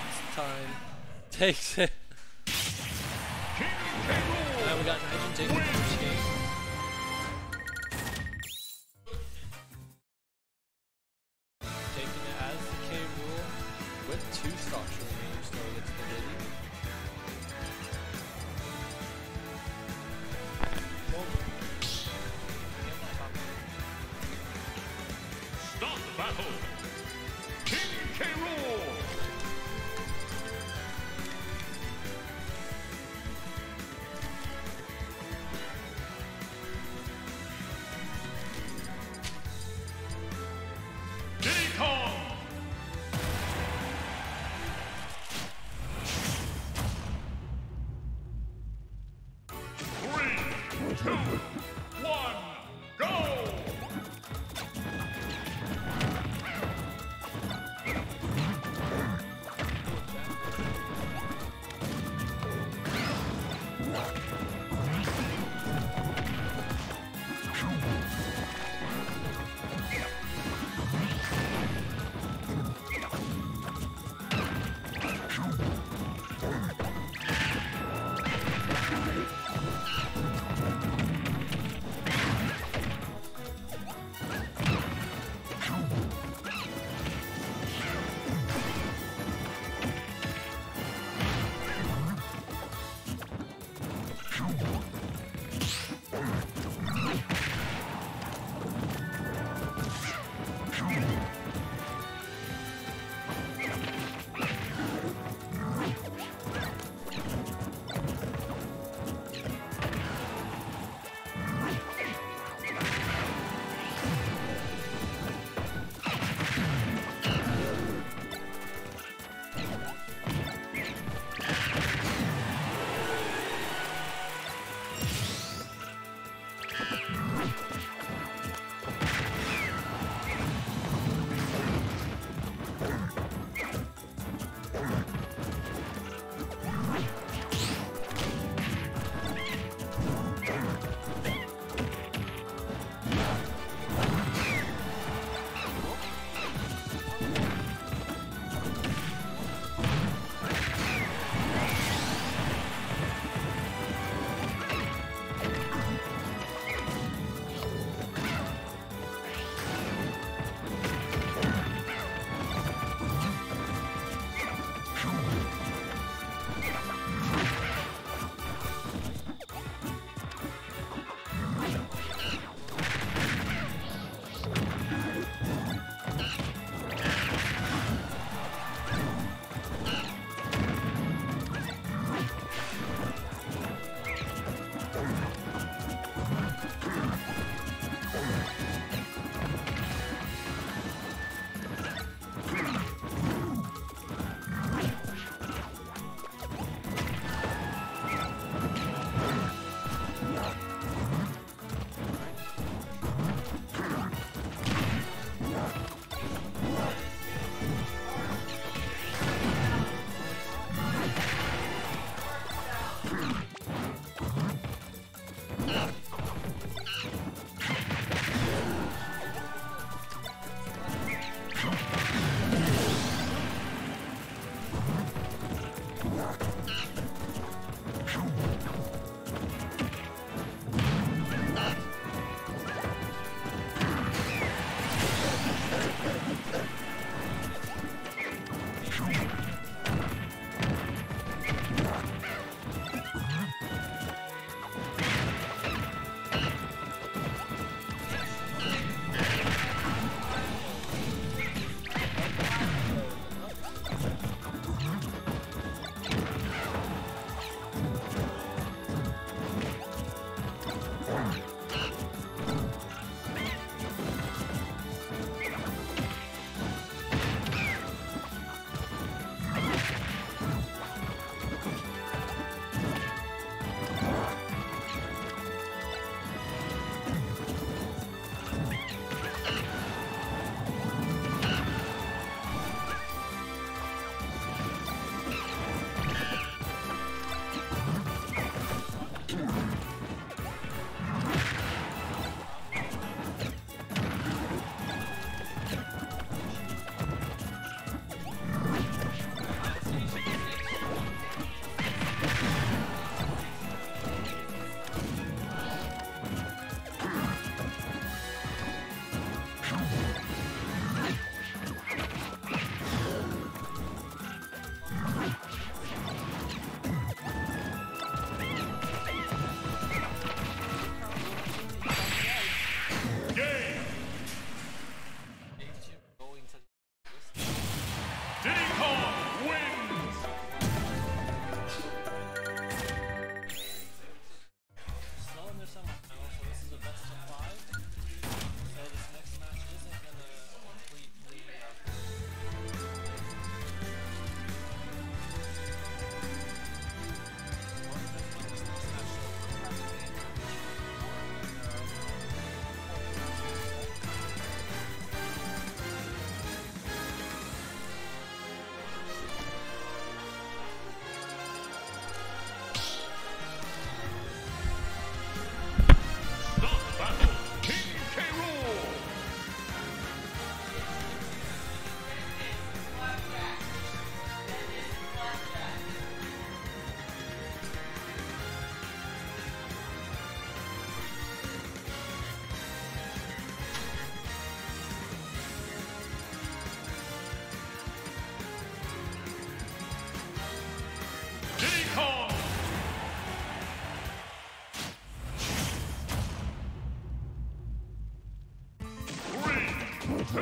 two,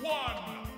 one,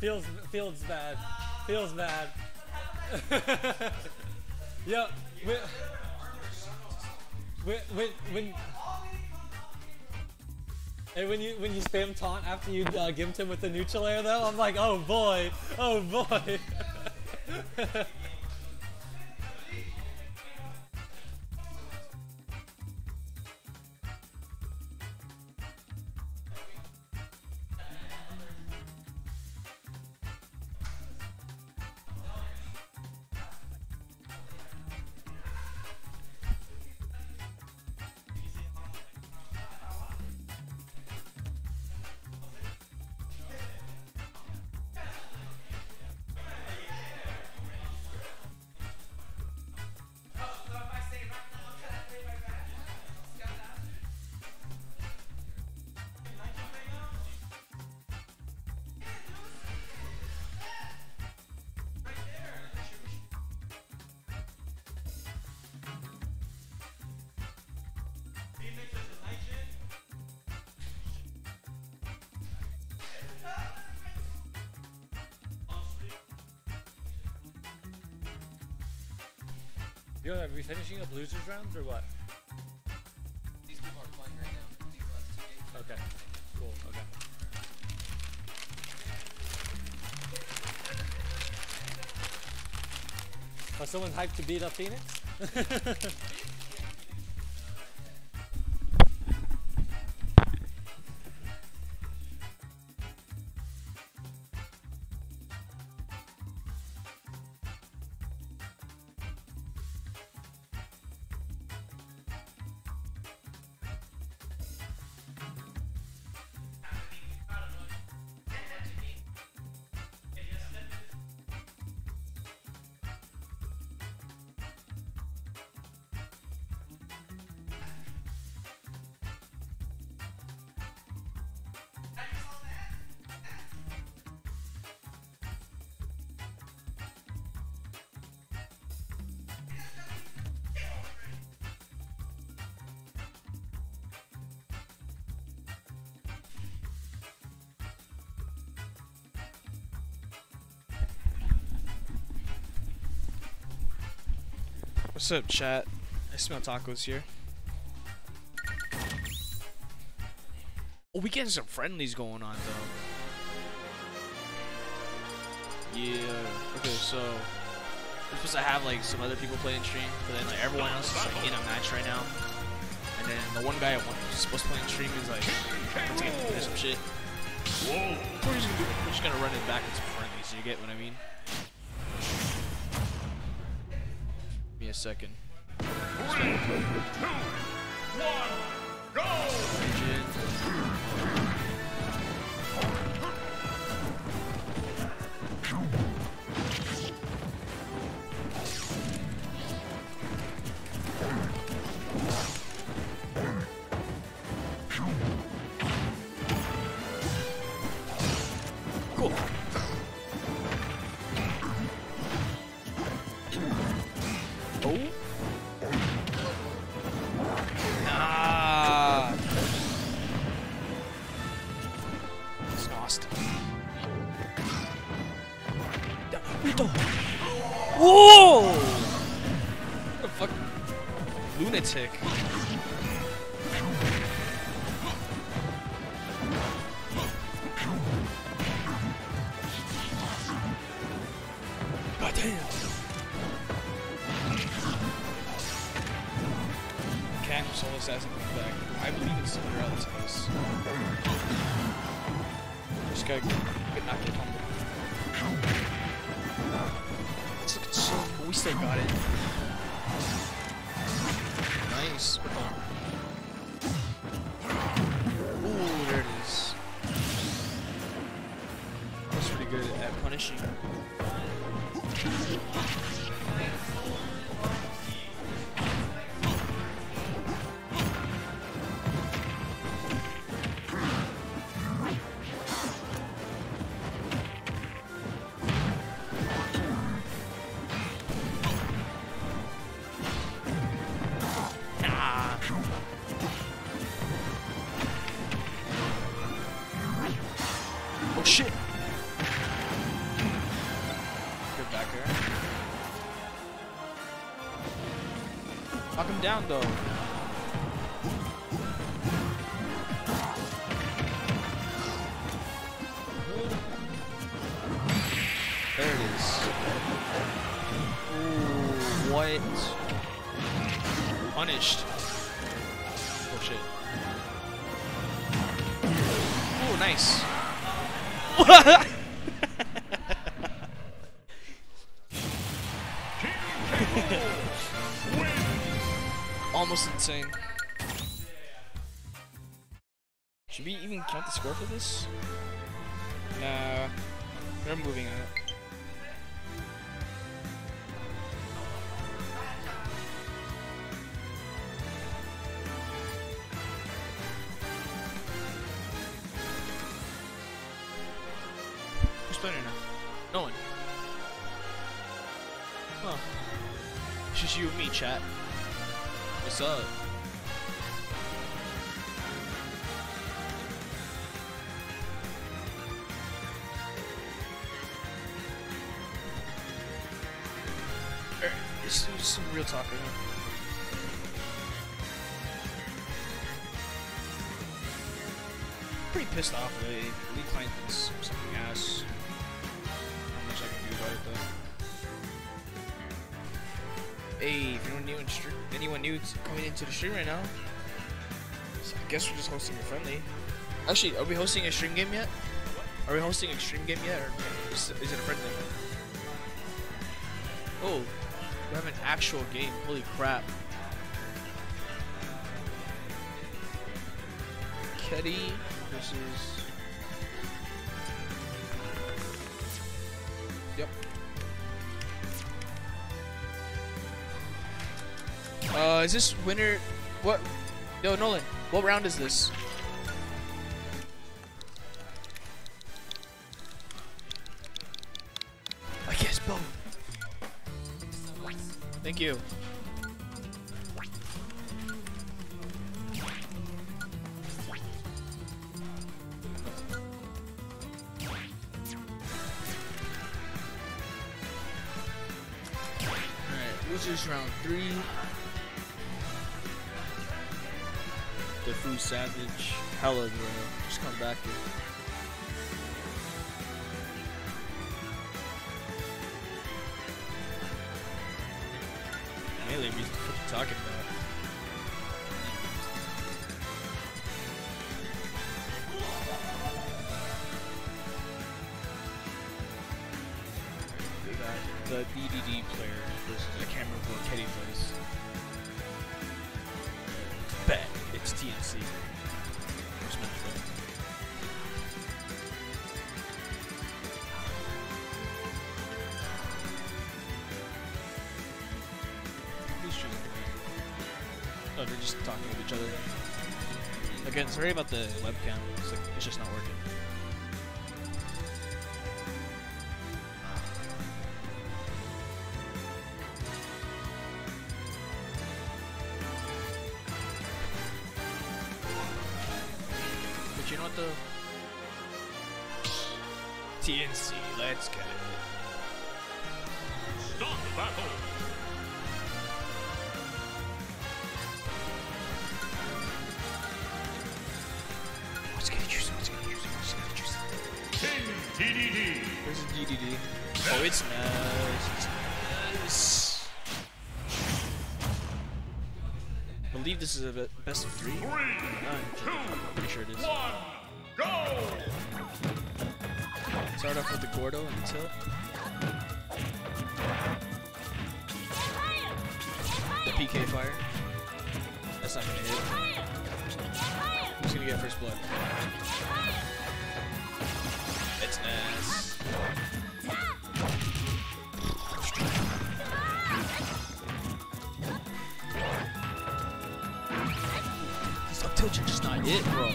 Feels feels bad. Feels bad. Yo, when, when, when, when you when you spam taunt after you uh, gimped him with the neutral air though, I'm like, oh boy, oh boy. finishing up losers rounds or what? These people are playing right now. These last two games. Okay. Cool. Okay. Was someone hyped to beat up Phoenix? What's up, chat? I smell tacos here. Oh, we getting some friendlies going on though. Yeah. Okay, so we're supposed to have like some other people playing stream, but then like everyone else is like in a match right now. And then the one guy who's supposed to play in stream is like about to get some shit. Whoa. We're just gonna, do, we're just gonna run it back into friendlies. You get what I mean? Second. Three, two, one, down though. We're moving on. Who's playing now? No one. Huh. It's just you and me, chat. What's up? Real talk right. Pretty pissed off with it. Lee Clanton's something ass. Not much I can do about it though. Hey, if anyone new in anyone new coming into the stream right now, so I guess we're just hosting a friendly. Actually, are we hosting a stream game yet? Are we hosting a stream game yet, or is, it a friendly? Oh, actual game. Holy crap. Ketty versus. Yep. Uh, is this winner? What? Yo, Nolan, what round is this? Sorry about the webcam. Is a best of three. Three, two, I'm pretty sure it is. one, go! Start off with the Gordo and the tilt. The PK fire. That's not gonna hit. Who's gonna get first blood? Hit, bro.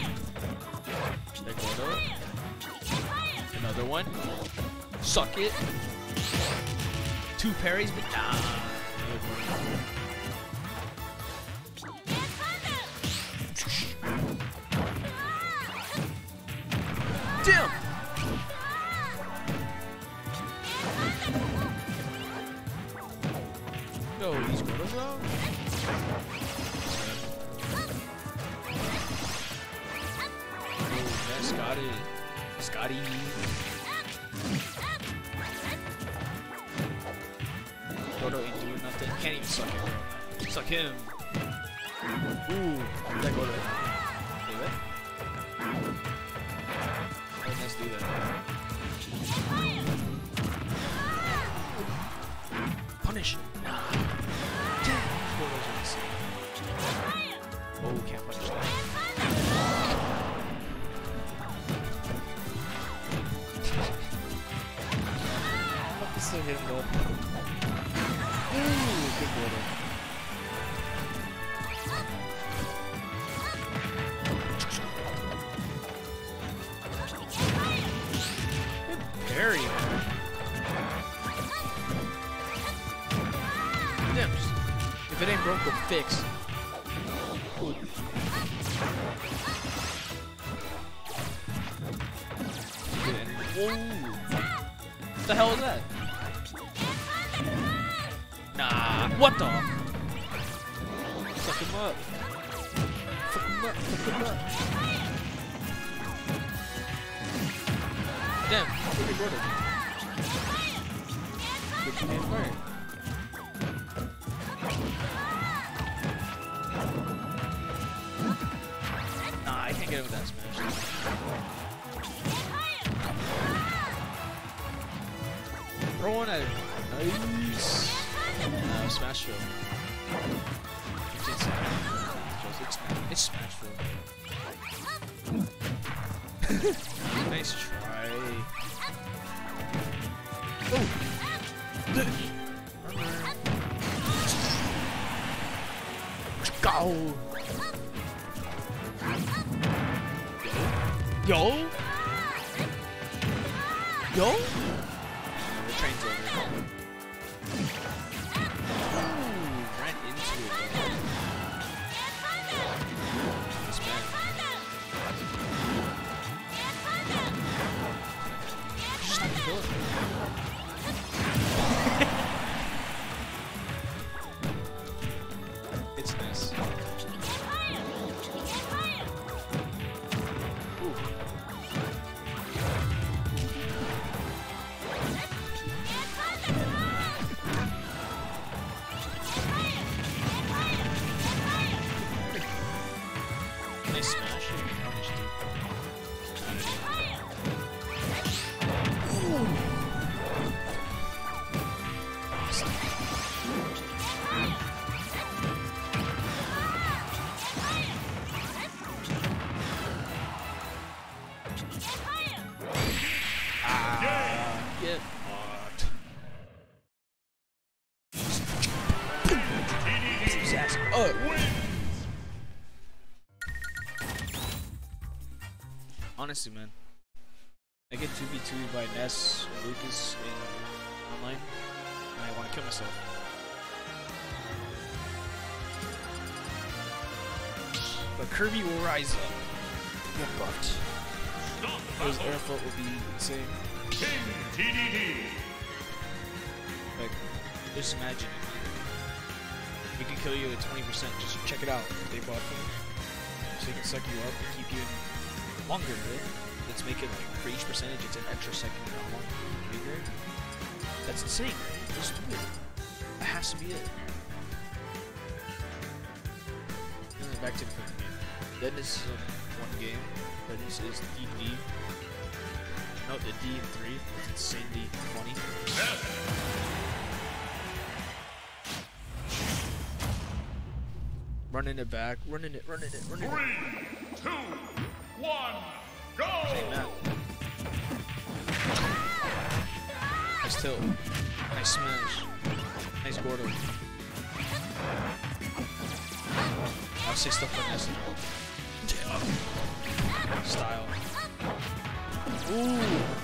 Another one. Suck it. Two parries, but nah. No, smash throw. 15 seconds. It's smash. It's smash throw. nice try. Go! Yo? Yo? Honestly, man, I get 2v2 by Ness and Lucas in online, and I want to kill myself. But Kirby will rise up. Get buffed. Stop His air float will be insane. King DDD. Like, just imagine it. We can kill you at 20%. Just check it out. They buff him. So he can suck you up and keep you in longer, right? Let's make it like for each percentage, it's an extra second how long you bigger. That's insane, right? Just do it. That has to be it. And then back to the fucking game. Deadness is one game. Deadness is DD. No, the D in three. It's insanely funny. Running it back, running it, running it, running it. Three, two, one, go! Nice tilt. Nice smash. Nice Gordo. I'll say stuff like this. Yeah. Style. Ooh,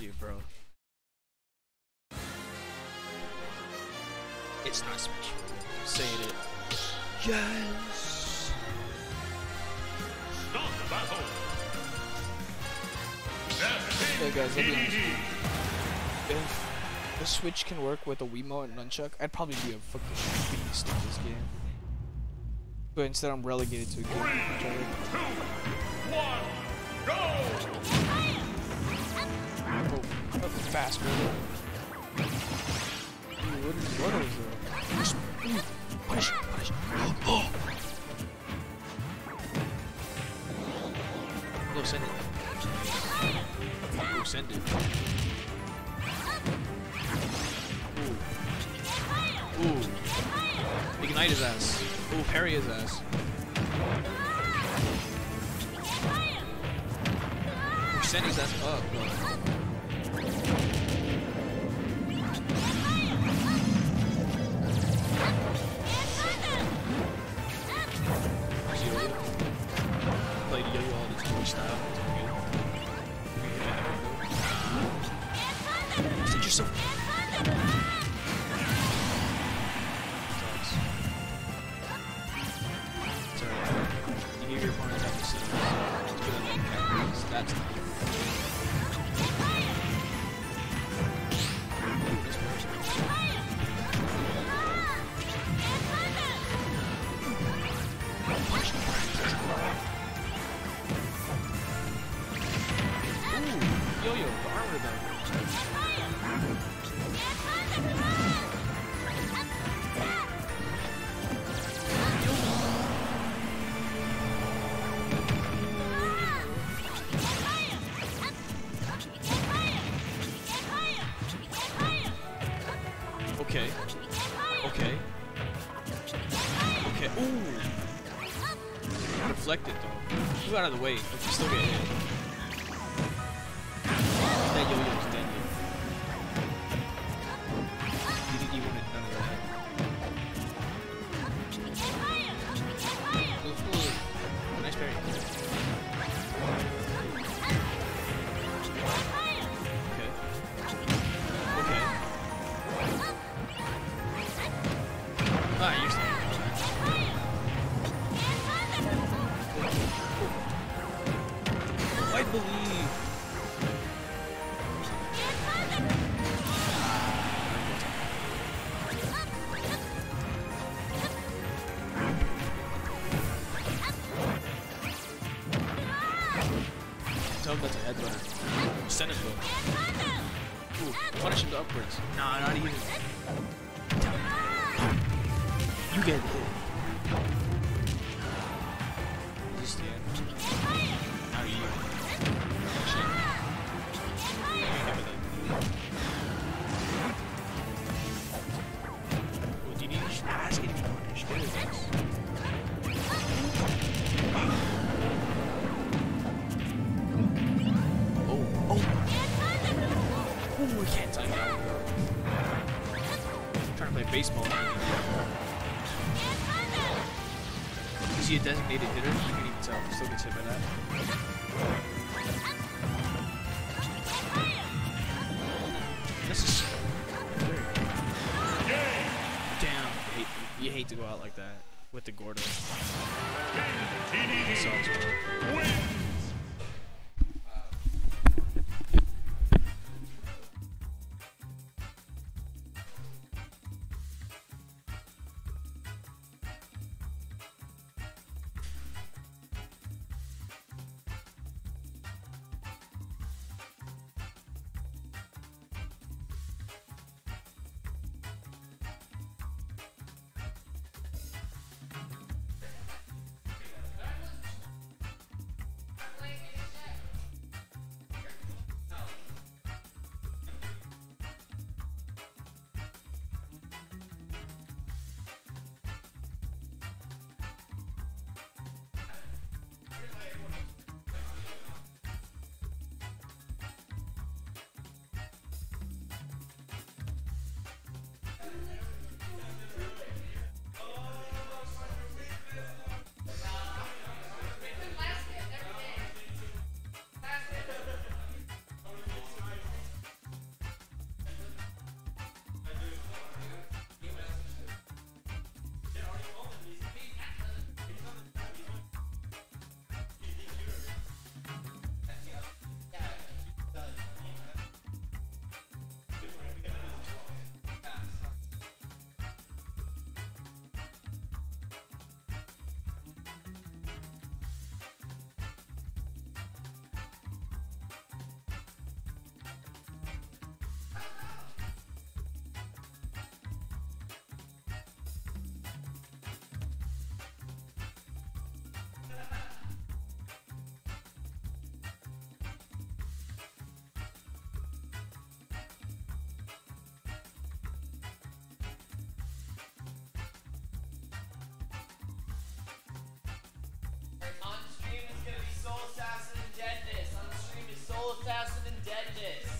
Keddy's actually a bro. It's not Smash. I'm saying it. Yes. Start the battle. Hey guys, I'll be honest. TDD. If the Switch can work with a Wiimote and nunchuck, I'd probably be a fucking beast in this game. But instead, I'm relegated to a game Three, controller. two, go! That's fast, bro. Ooh, what is what is that? Ooh, Punish, punish. Oh, No, send it. Ooh, send it. Ooh. Ooh. Ignite his ass. Ooh, parry his ass. Send his ass up, bro. Out of the way, designated hitter, you can even tell, still gets hit by that. This is... Damn, you hate, you hate to go out like that with the Gordo. On stream is gonna be Soul Assassin and Deadness. On stream is Soul Assassin and Deadness.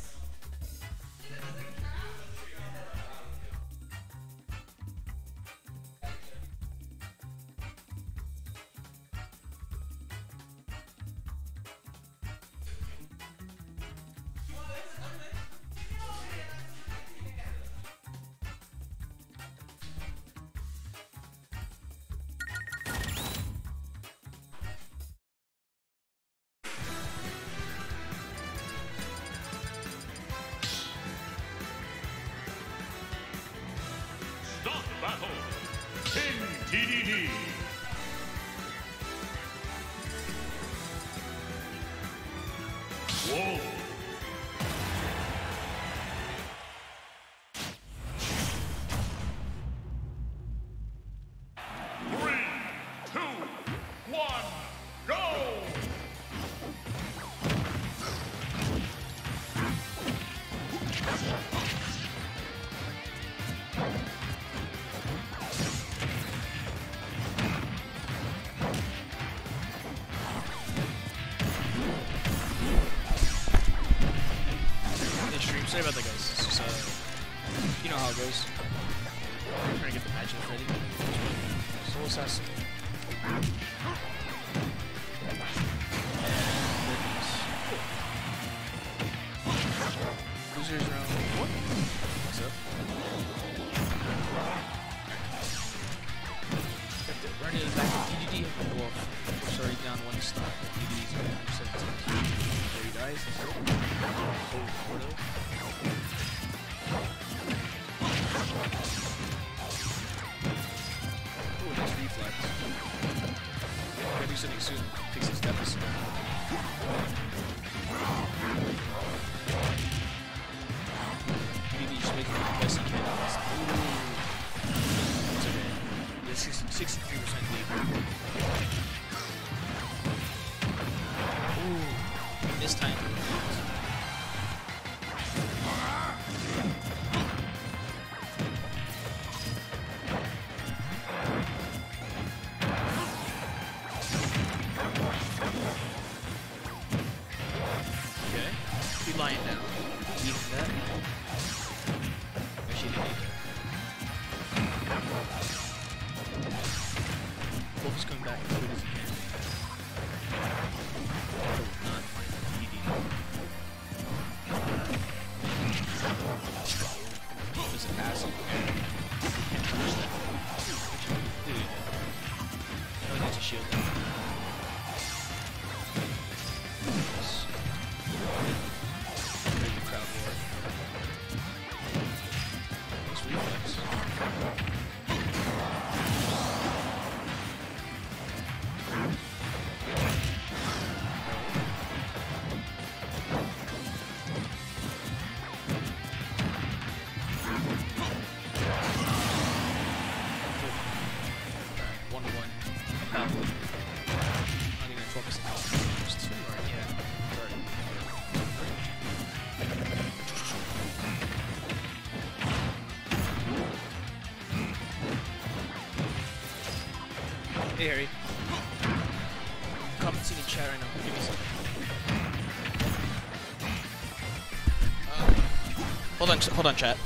Hold on, chat.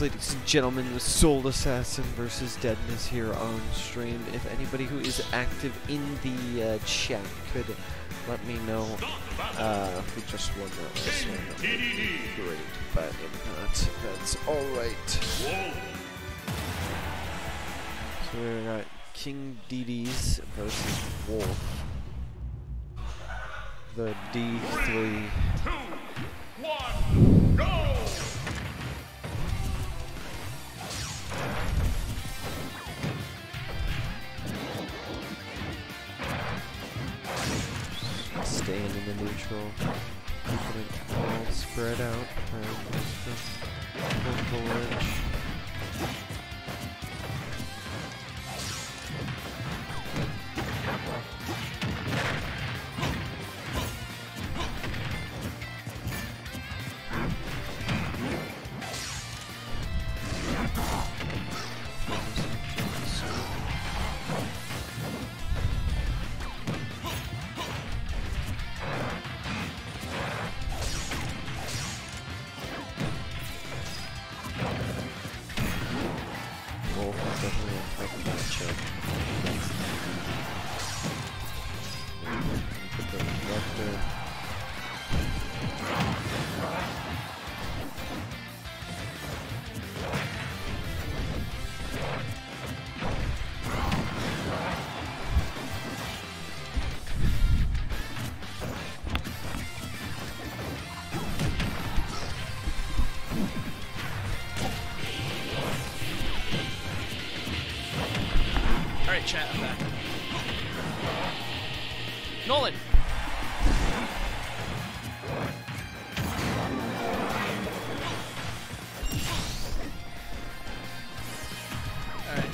Ladies and gentlemen, the Soul Assassin versus Deadness here on stream. If anybody who is active in the uh, chat could let me know uh, we just won that last one, that would be great. But if not, that's alright. So we got King DDs versus Wolf. The D3. Nolan! Alright.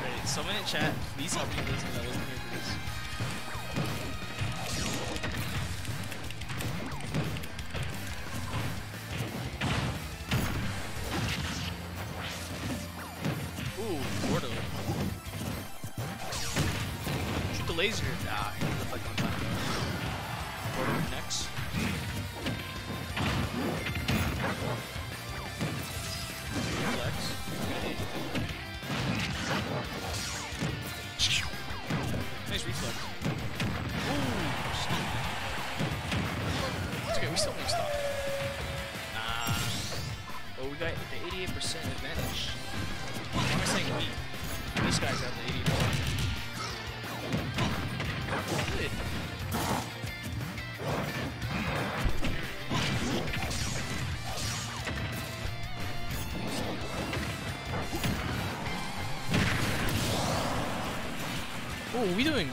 Great. Someone in chat, please help me this because I wasn't here for this. Laser.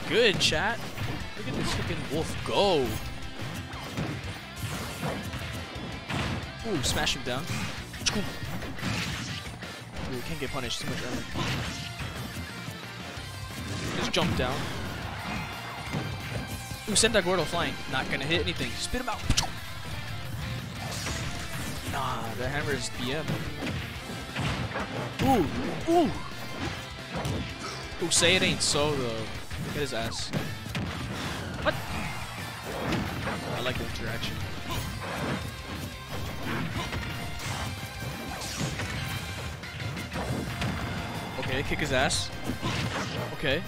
Good, chat. Look at this fucking wolf go. Ooh, smash him down. Ooh, can't get punished. Too much armor. Just jump down. Ooh, send that Gordo flying. Not gonna hit anything. Spit him out. Nah, the hammer is BM. Ooh, ooh. Ooh, say it ain't so though. At his ass. What? I like the interaction. Okay, kick his ass. Okay.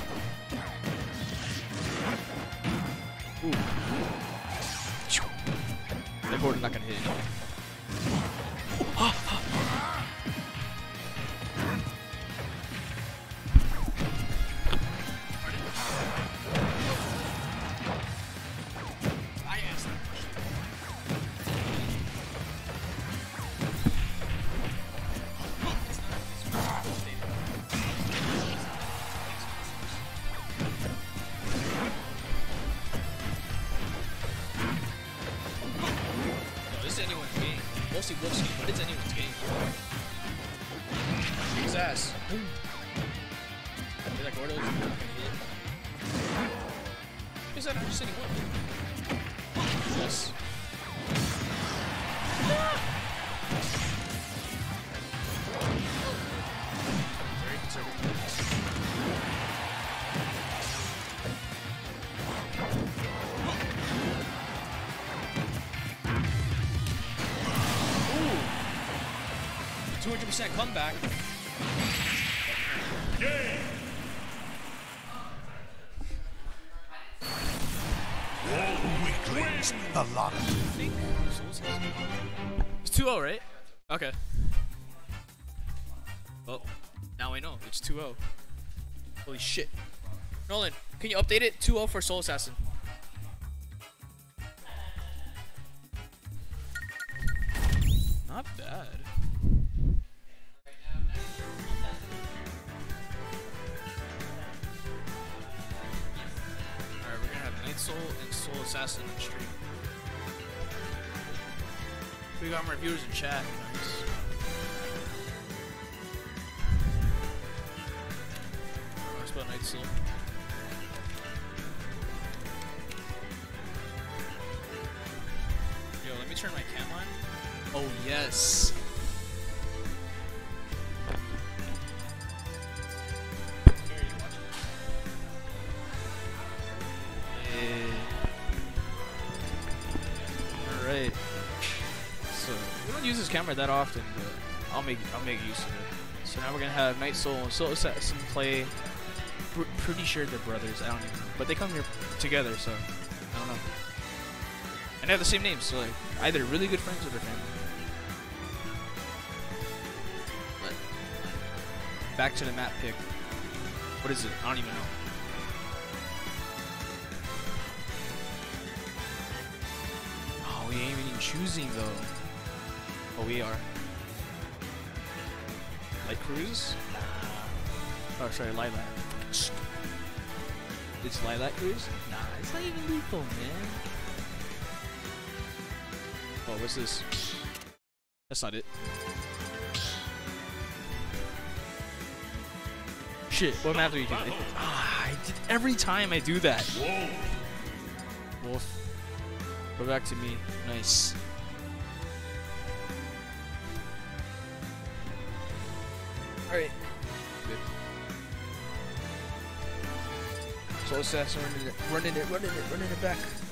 200% comeback. Weaklings, the lot of. It's 2-0, right? Okay. Well, now I know. It's 2-0. Holy shit. Nolan, can you update it? 2-0 for Soul Assassin. That often, but I'll make I'll make use of it. So now we're gonna have Night Soul and Soul Assassin play. Pr- pretty sure they're brothers. I don't even know, but they come here together, so I don't know. And they have the same names, so like either really good friends or they're family. But back to the map pick. What is it? I don't even know. Oh, we ain't even choosing though. We are. Light Cruise? Nah. Oh, sorry, Lylat. It's Lylat Cruise? Nah, it's not even lethal, man. Oh, what's this? That's not it. Shit, what map do you do? I, ah, I did every time I do that. Whoa. Wolf. Go back to me. Nice. Soul Assassin running it, running it, running it, running it back.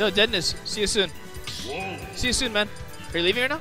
Yo, Deadness, see you soon. Whoa. See you soon, man. Are you leaving right now?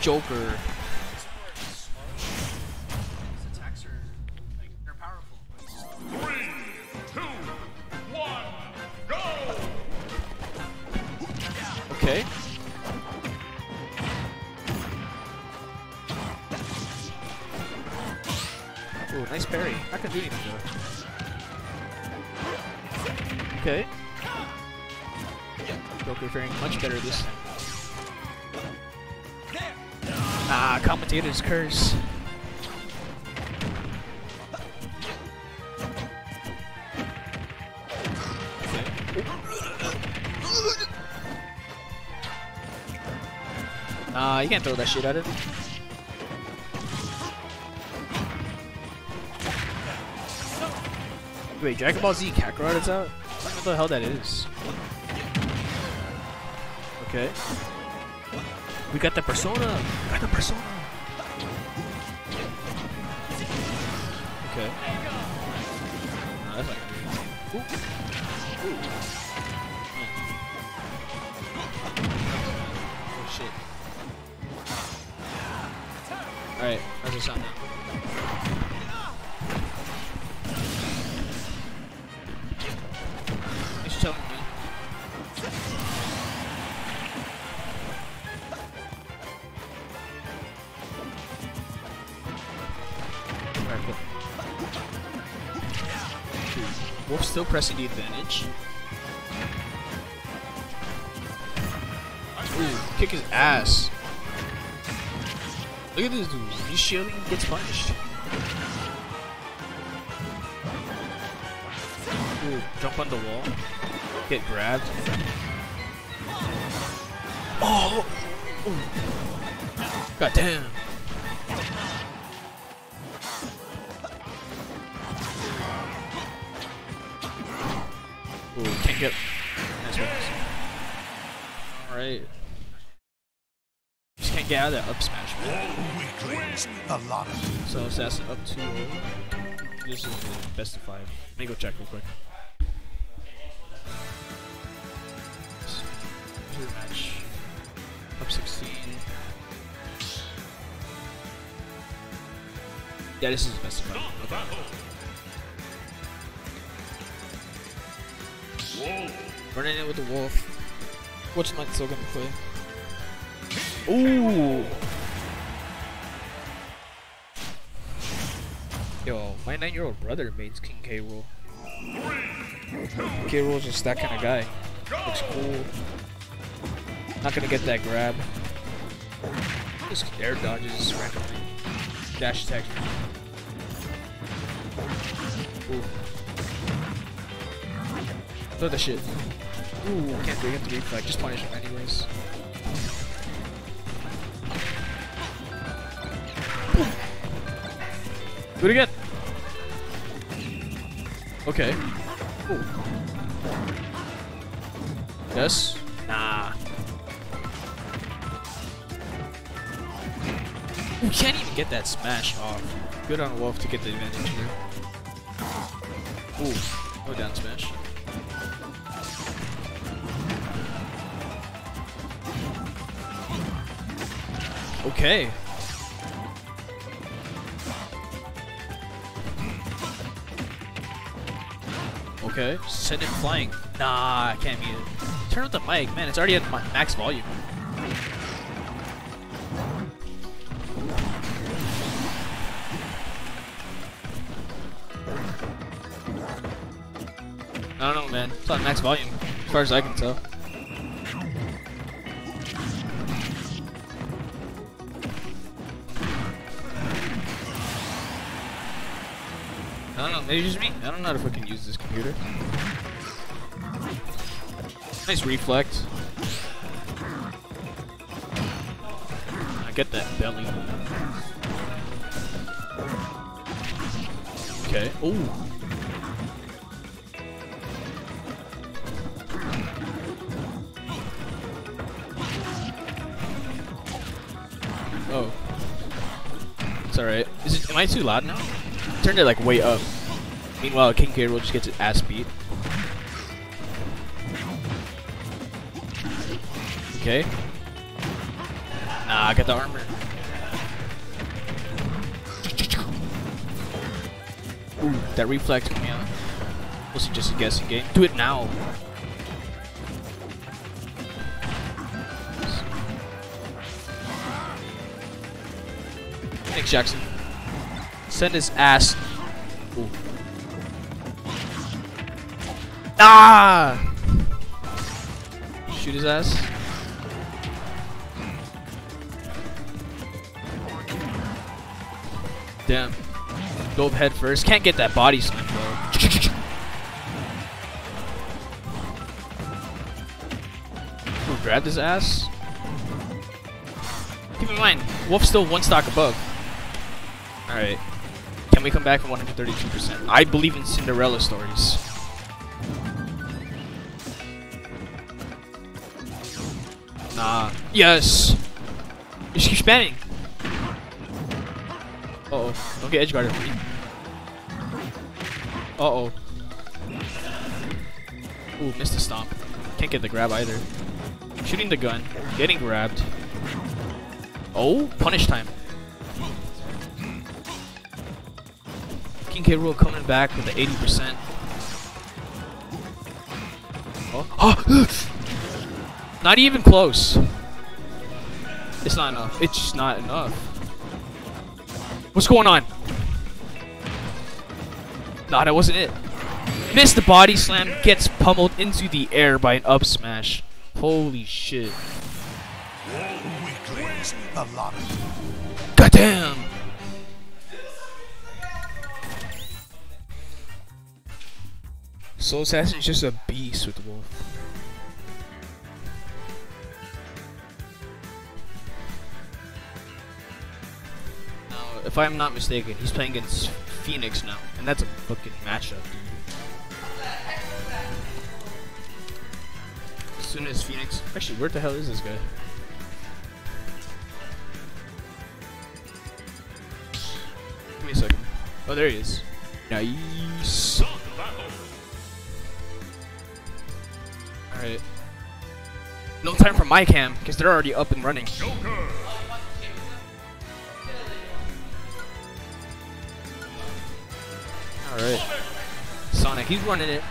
Joker. Curse. Nah, uh, you can't throw that shit at it. Wait, Dragon Ball Z Kakarot is out? What the hell that is? Okay. We got the persona! We got the persona! Pressing the advantage. Ooh, kick his ass. Look at this dude. He's shielding and gets punished. Ooh, jump on the wall. Get grabbed. Oh! Ooh. God damn. Alright. Just can't get out of that up smash, man. Weaklings, the lot of. Soul Assassin up 2 This is the best of 5. Let me go check real quick. Match. Up 16. Yeah, this is the best of 5. Stop battle. Whoa. Running in with the wolf. Which Knight's still gonna play? Ooh! Yo, my nine-year-old brother mains King K. Rool. K. Rool's just that kind of guy. Looks cool. Not gonna get that grab. Just air dodges randomly. Dash attacks. Ooh. Throw the shit. Ooh, can't do have to reflect. Just punish him anyways. Do it again. Okay. Ooh. Yes. Nah. We can't even get that smash off. Good on Wolf to get the advantage here. Ooh, no down smash. Okay. Okay. Send it flying. Nah, I can't mute it. Turn up the mic, man. It's already at max volume. I don't know, man. It's on max volume, as far as I can tell. Maybe just me? I don't know how to fucking use this computer. Nice reflex. I get that belly. Okay. Ooh. Oh. It's alright. Is it, am I too loud now? Turned it like way up. Meanwhile, King K. Rool just gets his ass beat. Okay. Nah, I got the armor. Ooh, that reflex out. Was it just a guessing game? Do it now. Nick Jackson. Send his ass. Ah! Shoot his ass. Damn. Dove head first. Can't get that body slam. Ooh, grab his ass. Keep in mind, Wolf's still one stock above. Alright. Can we come back from 132%? I believe in Cinderella stories. Yes! Just keep spamming. Uh oh. Get edge guarded. Uh oh. Ooh, missed the stomp. Can't get the grab either. Shooting the gun. Getting grabbed. Oh, punish time. King K. Rool coming back with the 80%. Oh. not even close. Not enough. It's just not enough. What's going on? Nah, that wasn't it. Missed the body slam, gets pummeled into the air by an up smash. Holy shit. Goddamn! Soul Assassin is just a if I'm not mistaken, he's playing against Phoenix now, and that's a fucking matchup, dude. As soon as Phoenix, actually, where the hell is this guy? Give me a second. Oh, there he is. Nice. Alright. No time for my cam, because they're already up and running. Alright. Sonic, he's running it.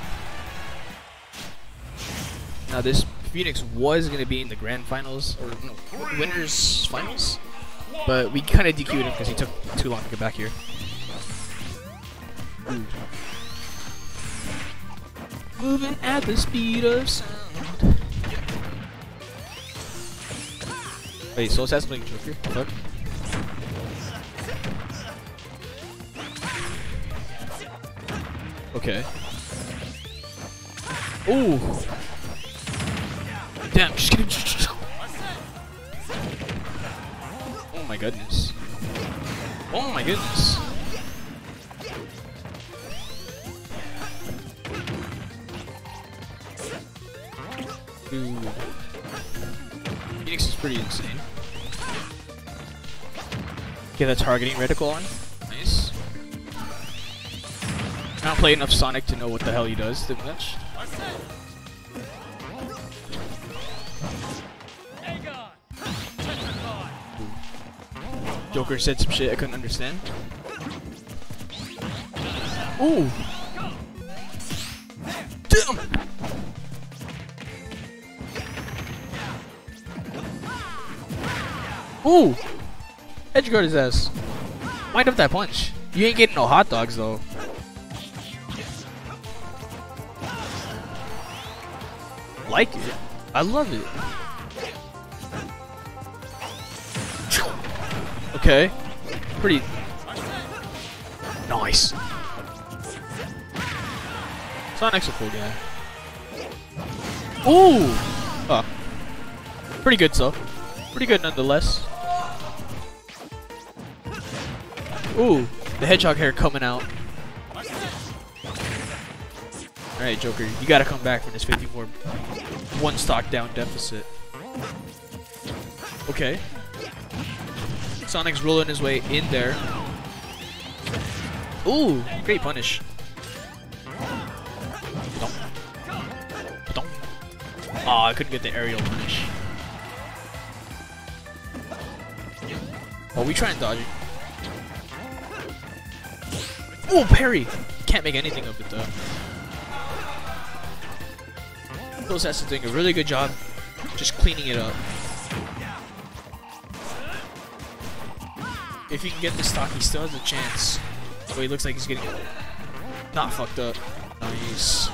Now this Phoenix was going to be in the grand finals, or no, winners finals, but we kind of DQ'd him because he took too long to get back here. Ooh. Moving at the speed of sound. Wait, Soul Assassin playing Joker? Fuck. Okay. Ooh. Damn, just kidding. Oh my goodness. Oh my goodness. Dude. Phoenix is pretty insane. Get that targeting reticle on. Play enough Sonic to know what the hell he does that much. Joker said some shit I couldn't understand. Ooh. Damn. Ooh. Edge guard his ass. Wind up that punch. You ain't getting no hot dogs though. Like it. I love it. Okay. Pretty nice. Sonic's a cool guy. Ooh! Oh. Pretty good, so. Pretty good nonetheless. Ooh, the hedgehog hair coming out. Alright, Joker, you gotta come back from this 54 one stock down deficit. Okay. Sonic's rolling his way in there. Ooh, great punish. Oh, I couldn't get the aerial punish. Oh, we try and dodge it. Oh, parry! Can't make anything of it though. Phil Sasson doing a really good job just cleaning it up. If he can get this stock, he still has a chance. But he looks like he's getting not fucked up. Nice.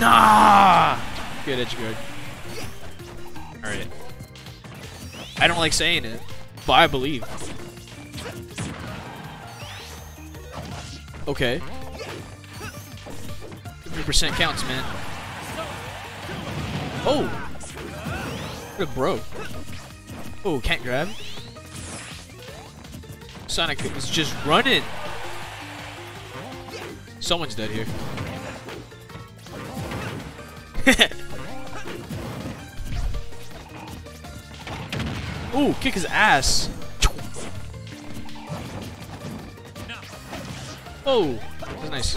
Nah! Good edge guard. Alright. I don't like saying it, but I believe. Okay. 50% counts, man. Oh! What bro. Oh, can't grab. Sonic is just running. Someone's dead here. Ooh, kick his ass. Oh, that's nice.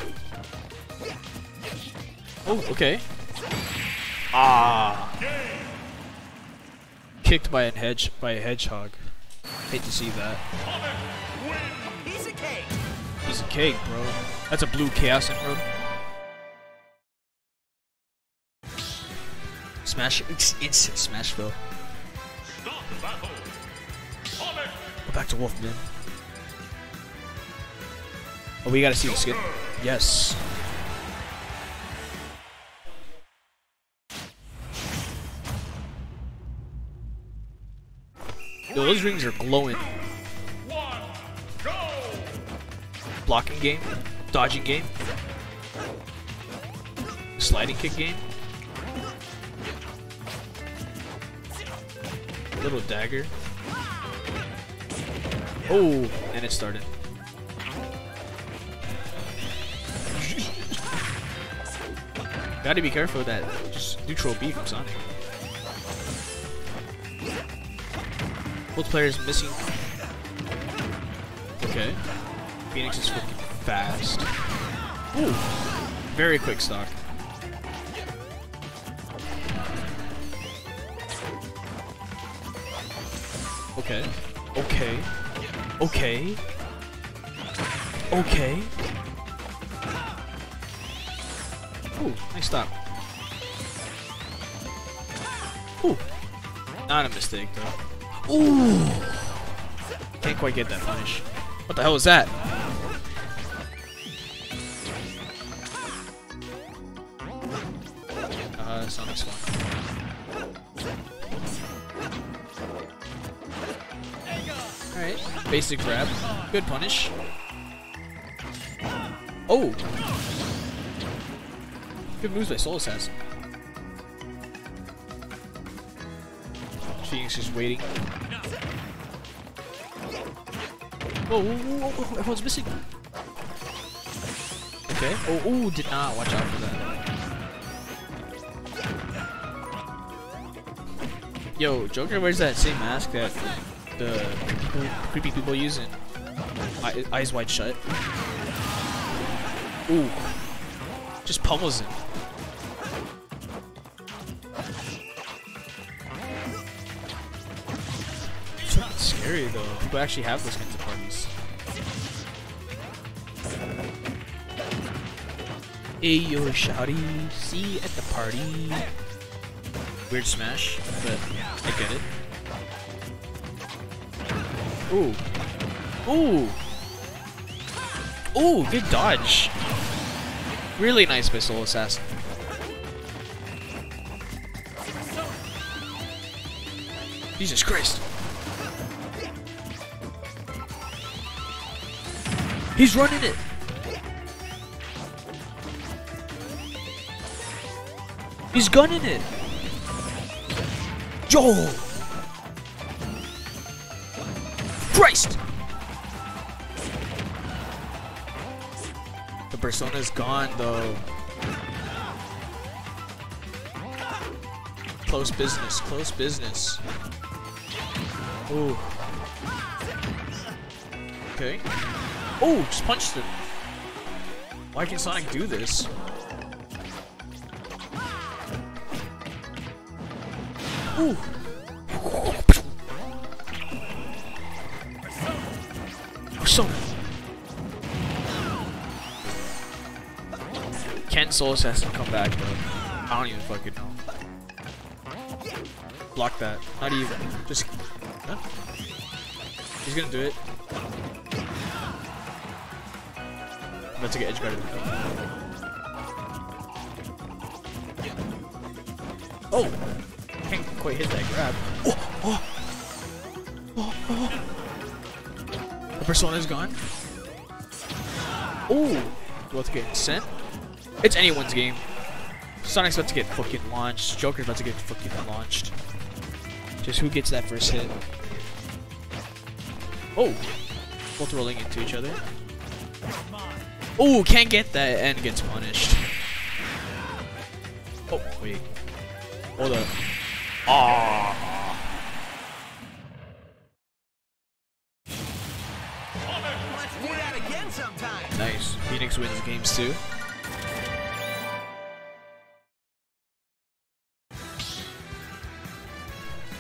Oh, okay. Ah. Kicked by a hedge by a hedgehog. Hate to see that. Piece of cake. Piece of cake, bro. That's a blue chaos emerald. Smash instant Smashville. Stop battle. Comic. Go back to Wolfman. Oh, we gotta see the skin. Yes. Yo, those rings are glowing. Blocking game, dodging game, sliding kick game. Little dagger. Oh, and it started. Gotta be careful with that. Just neutral B from Sonic. Both players missing. Okay. Phoenix is freaking fast. Ooh. Very quick stock. Okay. Okay. Okay. Okay. Ooh, nice stop. Ooh. Not a mistake, though. Ooh. Can't quite get that punish. What the hell was that? Uh, Sonic's one. Alright, basic grab. Good punish. Oh! Good moves by Soul Assassin. Phoenix is waiting. Whoa, whoa, whoa, whoa, everyone's missing. Okay. Oh, ooh, did not watch out for that. Yo, Joker wears that same mask that the people, creepy people use in Eye- Eyes Wide Shut. Ooh. Just pummels him. Area though. People actually have those kinds of parties. Hey yo, shouty, see at the party. Weird smash, but I get it. Ooh. Ooh. Ooh, good dodge. Really nice by Soul Assassin. Jesus Christ. He's running it. He's gunning it. Joel. Christ. The persona's gone though. Close business, close business. Ooh. Okay. Oh, just punched it. Why can Sonic do this? Ooh. So. Can has to come back, bro? I don't even fucking know. Block that. Not even. Just. Huh? He's gonna do it. To get edge. Oh! Can't quite hit that grab. Oh! Oh! Oh! oh. The persona's gone. Oh! To get sent. It's anyone's game. Sonic's about to get fucking launched. Joker's about to get fucking launched. Just who gets that first hit? Oh! Both rolling into each other. Oh, can't get that and gets punished. Oh, wait. Hold up. Ah. Nice. Phoenix wins games too.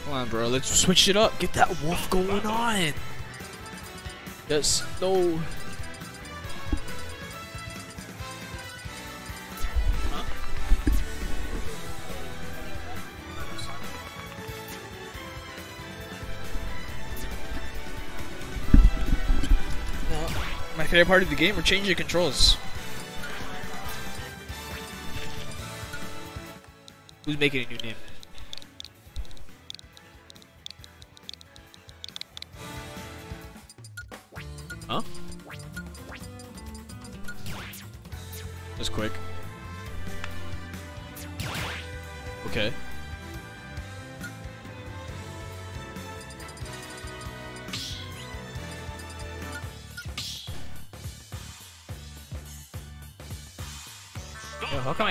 Come on, bro. Let's switch it up. Get that wolf going on. Yes. No. Favorite part of the game, we're changing controls. Who's making a new name?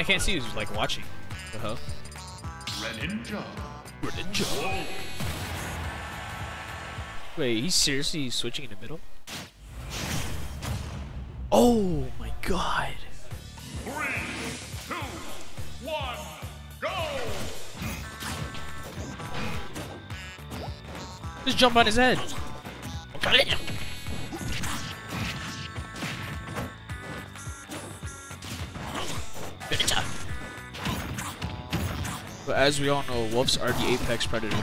Can't see who's like watching? Uh huh. Greninja. Greninja. Wait, he's seriously switching in the middle? Oh my god. Three, two, one, go! Just jump on his head. As we all know, wolves are the apex predator.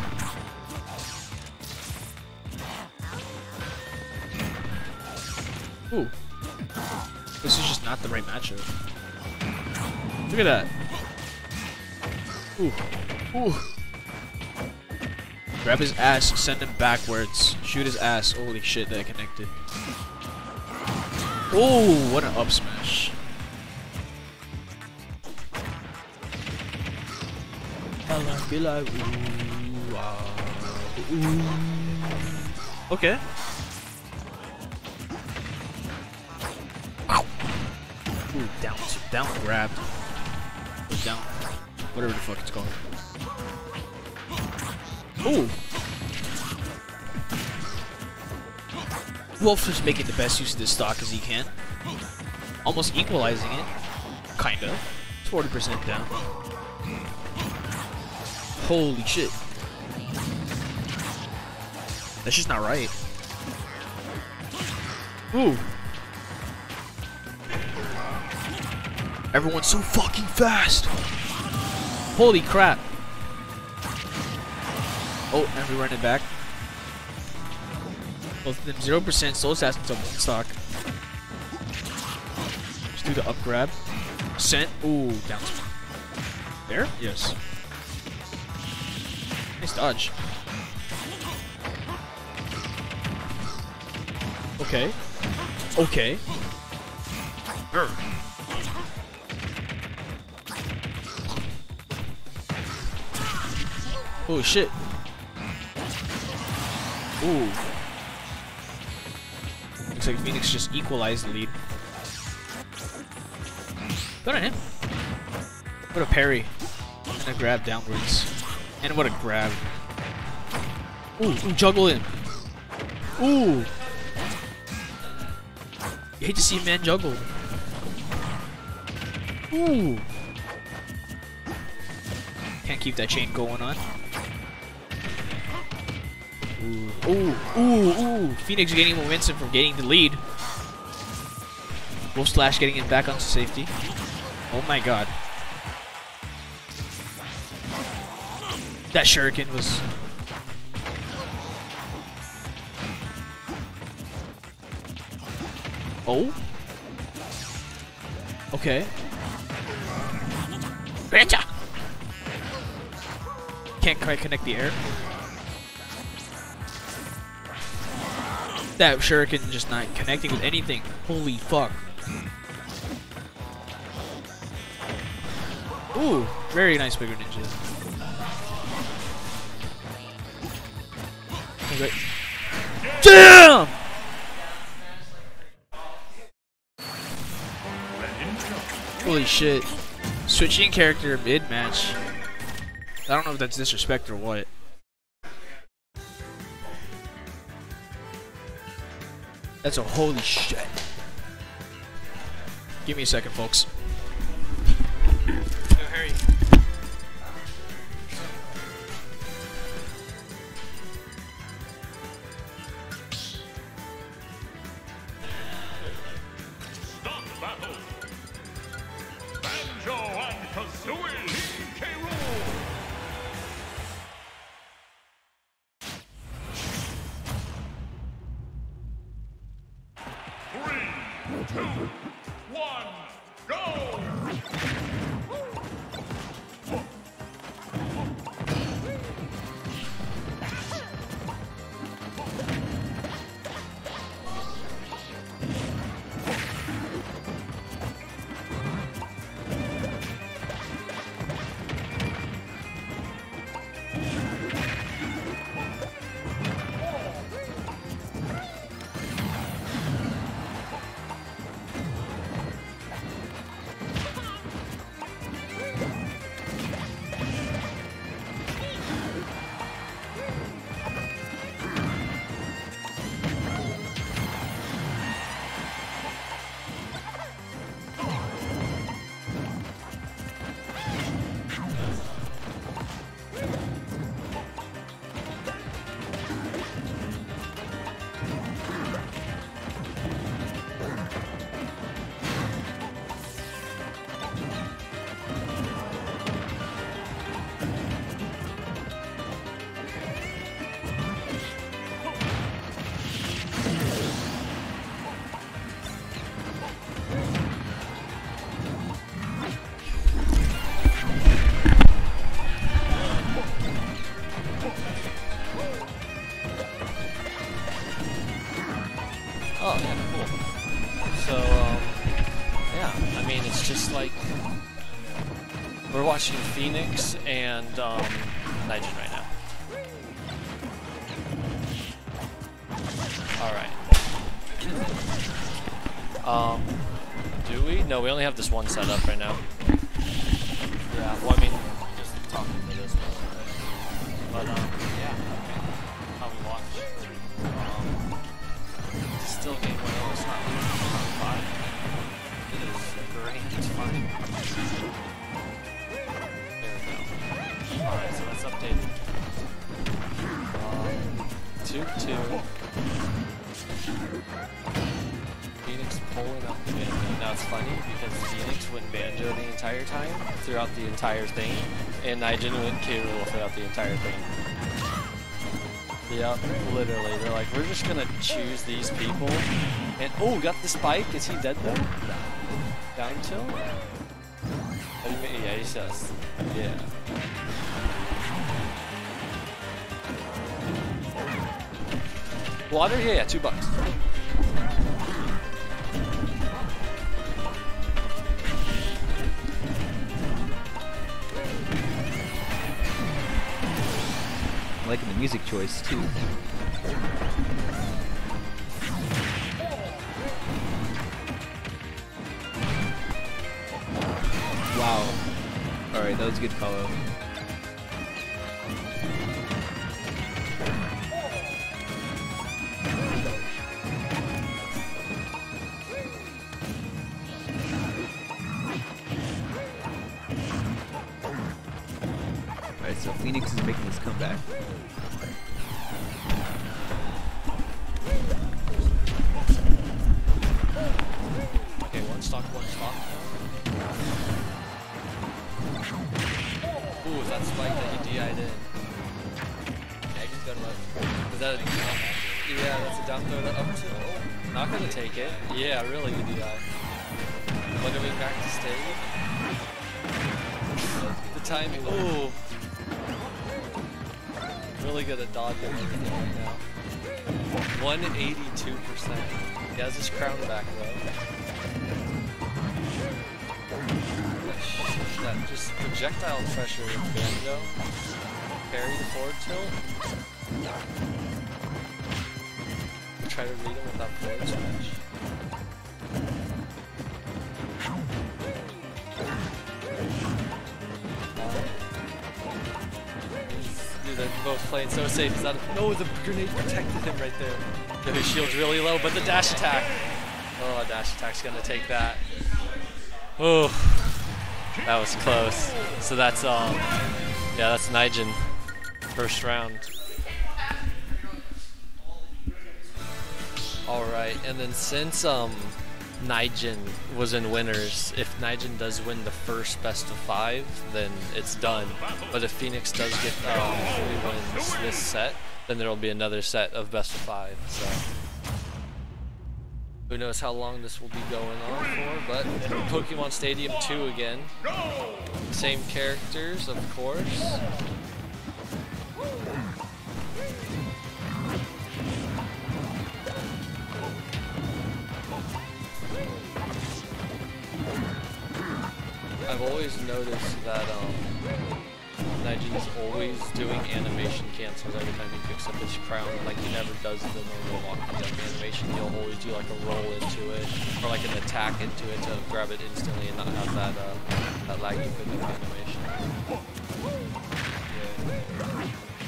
Ooh. This is just not the right matchup. Look at that. Ooh. Ooh. Grab his ass, send him backwards. Shoot his ass. Holy shit, that connected. Oh, what an up smash. Ah, okay. Ooh, down, down. Or down, whatever the fuck it's called. Ooh. Wolf is making the best use of this stock as he can. Almost equalizing it. Kinda. 40% down. Holy shit. That's just not right. Ooh. Everyone's so fucking fast. Holy crap. Oh, and we run it back. Both of them 0% soul assassins on one stock. Let's do the up grab. Sent. Ooh, down. There? Yes. Nice dodge. Okay. Okay. Grr. Oh shit. Ooh. Looks like Phoenix just equalized the lead. Good on him. What a parry. And a grab downwards. And what a grab. Ooh, ooh juggle in. Ooh. You hate to see a man juggle. Ooh. Can't keep that chain going on. Ooh, ooh, ooh, ooh. Phoenix gaining momentum from getting the lead. Wolf Slash getting it back onto safety. Oh my god. That shuriken was... Oh? Okay. Betcha! Can't quite connect the air. That shuriken just not connecting with anything. Holy fuck. Ooh, very nice Greninja. Damn! Holy shit. Switching character mid-match. I don't know if that's disrespect or what. That's a holy shit. Give me a second, folks. And um, Nitrogen right now. All right. Um, do we? No, we only have this one set up right literally. They're like, we're just gonna choose these people. And oh, got the spike. Is he dead though? Down tilt? Yeah, he's just. Yeah. Water? Yeah, yeah, two bucks. The too. Wow. Alright, that was a good follow. Safe. Is that no? The grenade protected him right there. His shield's really low, but the dash attack. Oh, dash attack's gonna take that. Oh, that was close. So that's um, yeah, that's Nigel. First round. All right, and then since um, Nigel was in winners, if Nigel does win the first best of five, then it's done. But if Phoenix does get um, wins this set, then there will be another set of best of five. So who knows how long this will be going on for? But Pokemon Stadium 2 again. Same characters, of course. I've always noticed that um, Nigel's always doing animation cancels every time he picks up his crown. Like he never does the normal walking jump animation. He'll always do like a roll into it or like an attack into it to grab it instantly and not have that uh, that laggy pickup animation. Yeah.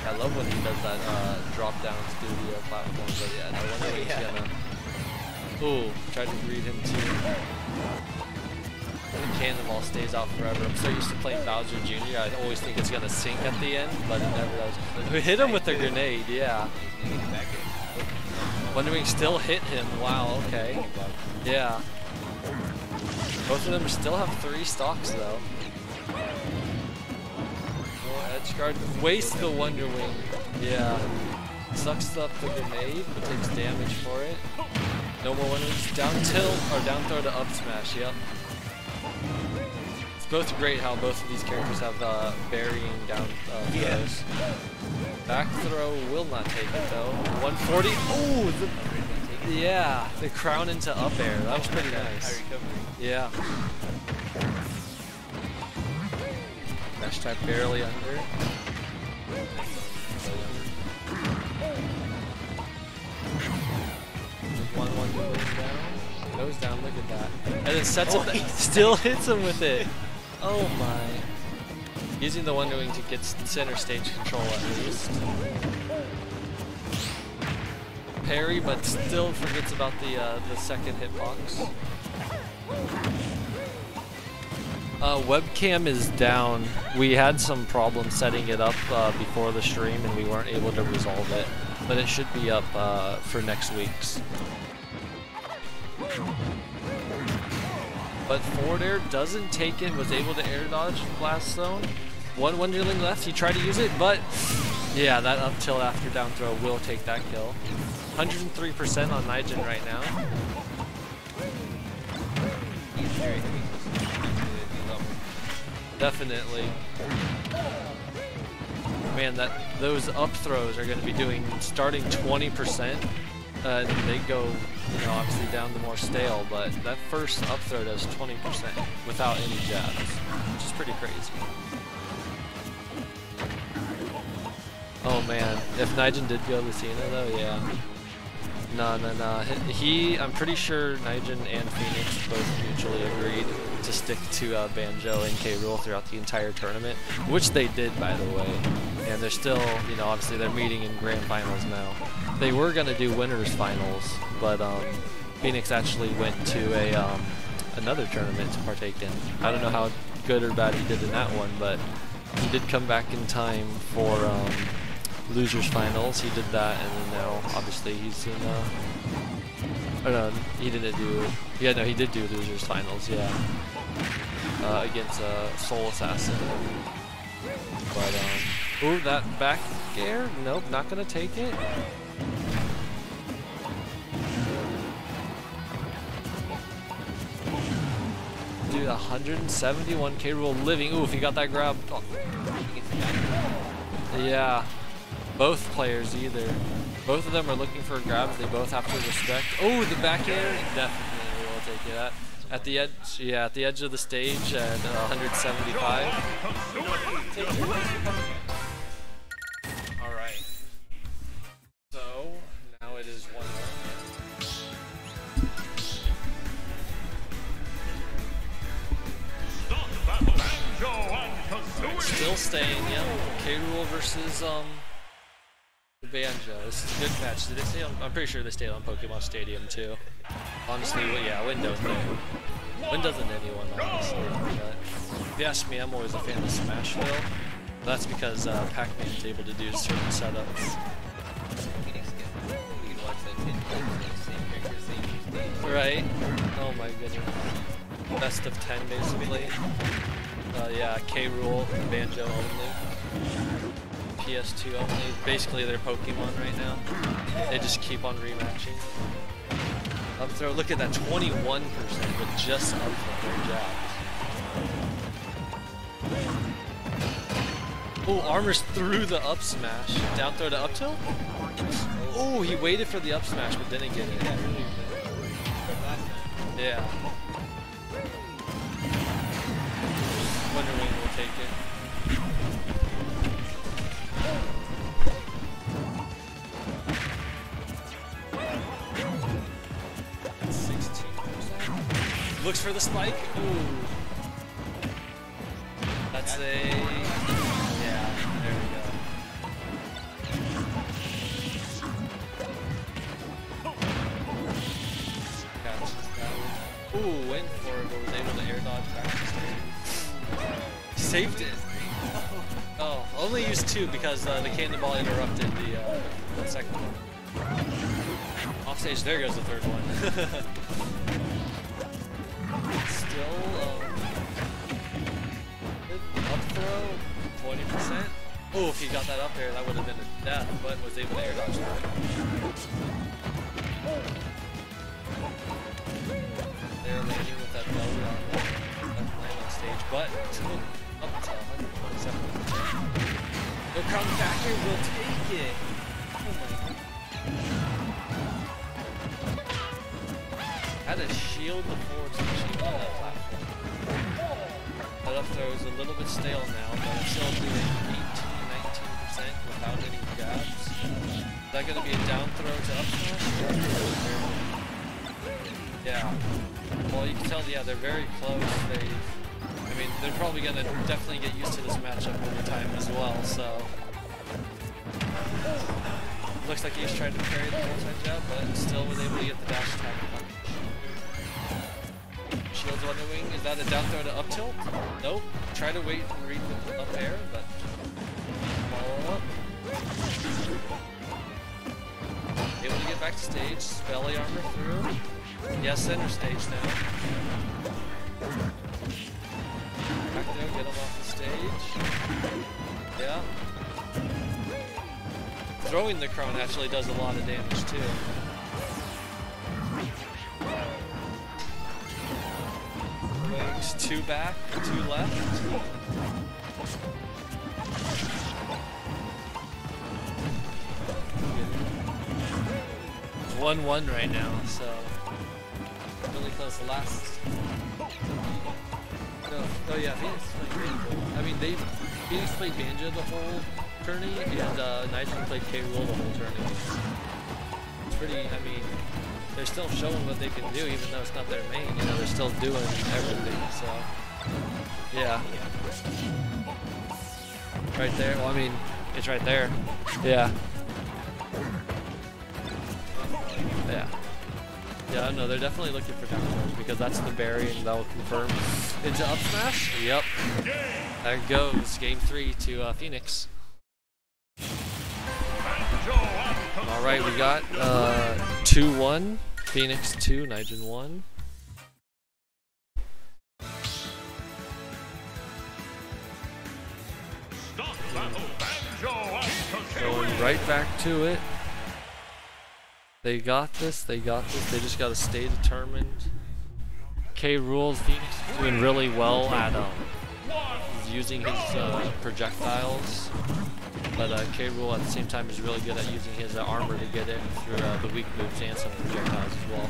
I love when he does that uh, drop down studio platform. But yeah, no wonder he's gonna. Ooh, tried to read him too. The cannonball stays out forever. I'm so used to playing Bowser Jr. I always think it's gonna sink at the end, but it never does. We hit him with the grenade, yeah. Wondering still hit him. Wow, okay. Yeah. Both of them still have three stocks though. Edge guard. Waste the Wonder Wing. Yeah. Sucks up the grenade, but takes damage for it. No more Wonder Wings. Down tilt or down throw to up smash. Yep. It's both great how both of these characters have uh, burying down uh, throws. Yes. Back throw will not take it though. 140. Oh, the, yeah, the crown into up air. That was pretty nice. Yeah. Dash type barely under. One one down. Goes down. Look at that. And then sets Oh, up. The, he- still hits him with it. Oh my. Using the Wonder Wing to get center stage control at least. Parry, but still forgets about the uh, the second hitbox. Uh, webcam is down. We had some problems setting it up uh, before the stream, and we weren't able to resolve it. But it should be up uh, for next week's. But forward air doesn't take it. Was able to air dodge blast zone. One Wonder Wing left. He tried to use it, but yeah, that up tilt after down throw will take that kill. 103% on Nijin right now. Definitely. Man, that those up throws are going to be doing starting 20%. Uh, and they go, you know, obviously down the more stale, but that first up throw does 20% without any jabs, which is pretty crazy. Oh man, if Nijin did go Lucina though, yeah. No, no, no. He, I'm pretty sure Nijin and Phoenix both mutually agreed to stick to uh, Banjo and K. Rool throughout the entire tournament, which they did, by the way. And they're still, you know, obviously they're meeting in grand finals now. They were gonna do winners finals, but um, Phoenix actually went to a um, another tournament to partake in. I don't know how good or bad he did in that one, but he did come back in time for um, losers finals. He did that, and then now obviously he's in. Uh, oh no, he didn't do. Yeah, no, he did do losers finals. Yeah, uh, against uh, Soul Assassin. But um, ooh, that back air. Nope, not gonna take it. Dude, 171k rule living. Ooh, if he got that grab. Oh. Yeah. Both players either. Both of them are looking for grabs. They both have to respect. Oh, the back air. Definitely will take it. At, at the edge, yeah, at the edge of the stage at uh, 175. All right. So now it is one. Still staying, yeah. K. Rool versus um Banjo. This is a good match. Did they stay on? I'm pretty sure they stayed on Pokemon Stadium too. Honestly, well, yeah, Win doesn't. Doesn't anyone honestly. But if you ask me, I'm always a fan of Smashville. That's because uh, Pac-Man's able to do certain setups. Phoenix get- You can watch that 10 times, same character, same stage. Right? Oh my goodness. Best of 10 basically. Uh, yeah, K. Rool, Banjo only. PS2 only. Basically their Pokemon right now. They just keep on rematching. Up throw, look at that 21% with just up throw their jabs. Oh, Armor's through the up smash. Down throw to up tilt? Oh, he waited for the up smash but didn't get it. Yeah. Wonder will take it. Looks for the spike. Ooh. That's a. Yeah. There we go. Ooh, went for it, but was able to air dodge back to. Saved it. Oh, only used two because uh, the cannonball interrupted the, uh, the second one. Off stage, there goes the third one. Still, um, up throw, 20%. Oh, if he got that up there, that would have been a death, but was able to air dodge it. They're landing with that belly on that land on stage, but up to 127. No crown factor will take it. Oh. Had to shield the forward smash on that platform. That up throw is a little bit stale now, but it's still doing 18, 19% without any jabs. Is that going to be a down throw to up smash? Yeah. Well, you can tell, yeah, they're very close. They, I mean, they're probably gonna definitely get used to this matchup over time as well. So, looks like he's trying to parry the multi jab, but still was able to get the dash attack. shields on the wing. Is that a down throw to up tilt? Nope. Try to wait and read the up air, but follow up. Able to get back to stage. Belly armor through. Yes, center stage now. Yeah. Throwing the crone actually does a lot of damage too. Two back, two left. It's 1 1 right now, so really close. The last. No, oh yeah, Phoenix played Banjo. I mean, they Phoenix played Banjo the whole tourney, and uh, Nitro played K. Rool the whole tourney. It's pretty. I mean, they're still showing what they can do, even though it's not their main. You know, they're still doing everything. So, yeah. Right there. Well, I mean, it's right there. Yeah. Yeah. Yeah, no, they're definitely looking for down throws because that's the berry and that'll confirm into up smash. Yep. There goes game three to uh, Phoenix. All right, we got uh, 2-1. Phoenix 2, Nijin 1. Going right back to it. They got this, they got this, they just gotta stay determined. K rules, Phoenix is doing really well at um, using his uh, projectiles. But uh, K. Rool at the same time is really good at using his uh, armor to get in through uh, the weak moves and some projectiles as well.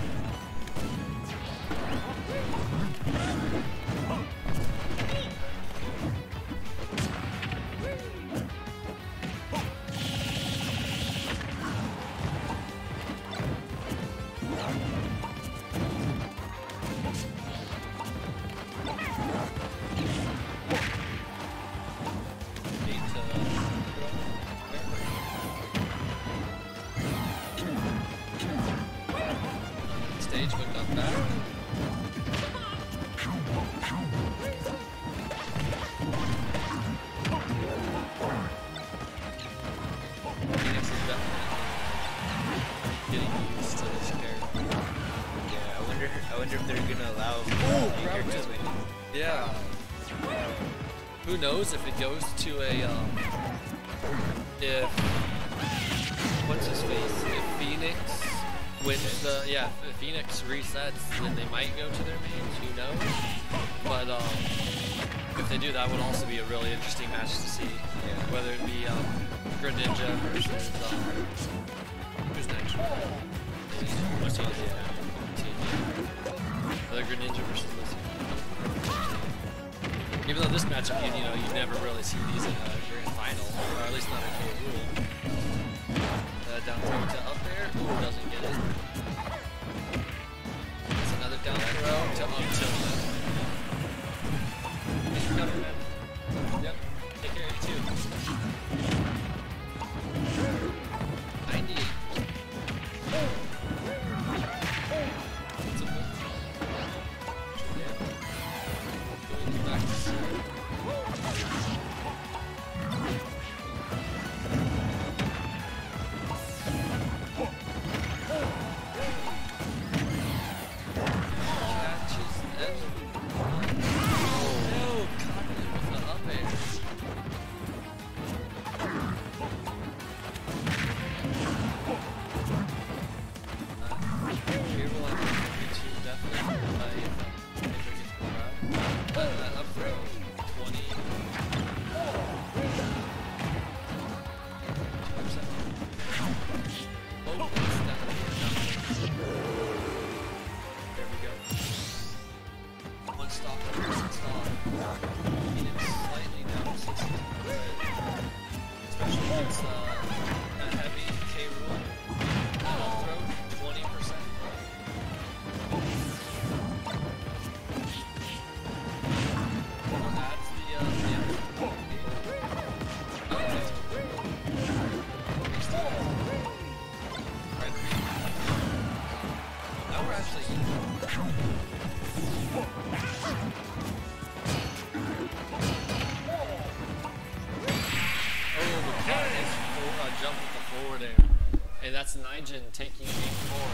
Taking game four.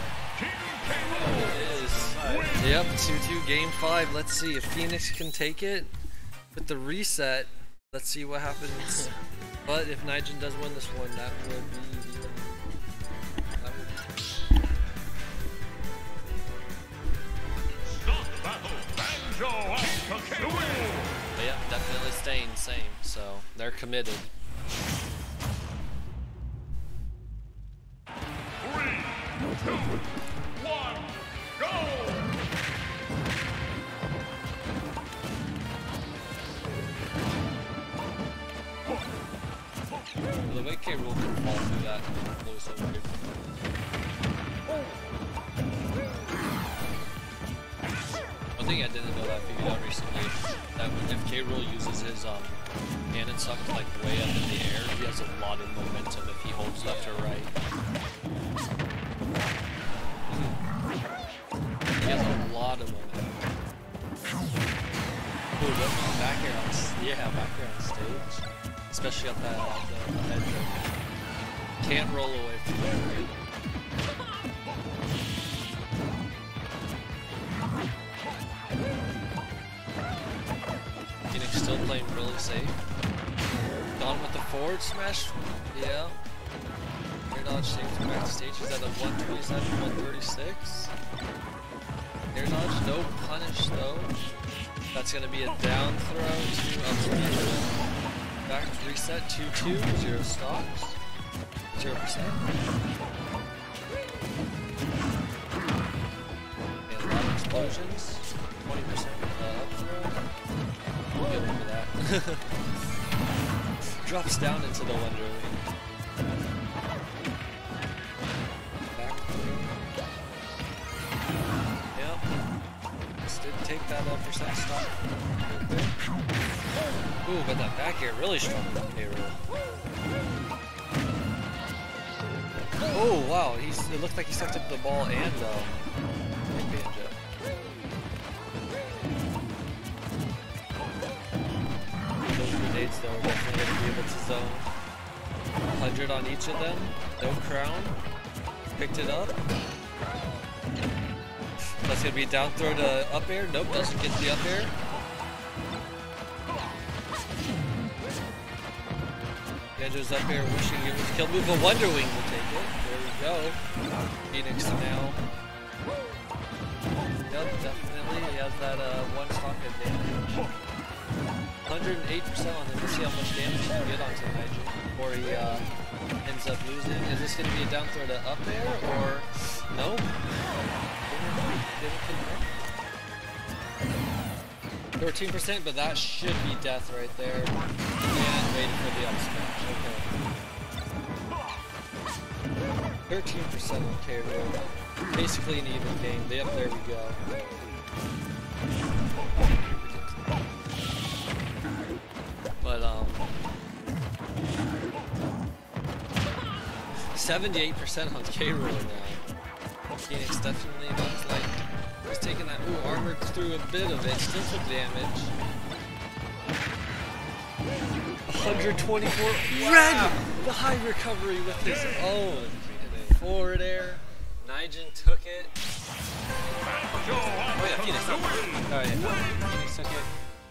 It is. Yep, 2-2 game five. Let's see if Phoenix can take it with the reset. Let's see what happens. but if Nigel does win this one, that would be yeah, definitely staying same. So they're committed. Reset 2-2, zero stocks. Zero percent. And a lot of explosions. 20% uh, up throw. We'll get over that. Drops down into the Wonder take that uh, percent stock. right. Ooh, but that back air really strong looked like he sucked up the ball and um Banjo. Those grenades though are definitely gonna be able to zone. 100 on each of them. No crown. Picked it up. That's gonna be a down throw to up air. Nope, doesn't get the up air. Banjo's up there wishing it was kill move. A Wonder Wing will take it. Phoenix now. Yep, definitely. He has that uh, one stock advantage. 108% on him. Let's see how much damage he can get onto Nigel before he uh, ends up losing. Is this going to be a down throw to up there or no? Didn't connect. 13%, but that should be death right there. And waiting for the up smash. 13% on K. Rool. Basically an even game. They up there we go. But um 78% on K. Rool now. Phoenix definitely looks like he's taking that ooh armor through a bit of it, still took damage. 124 red! The high recovery with his own. Forward air. Nigel took it. Oh yeah, Phoenix. Oh yeah, Phoenix took it.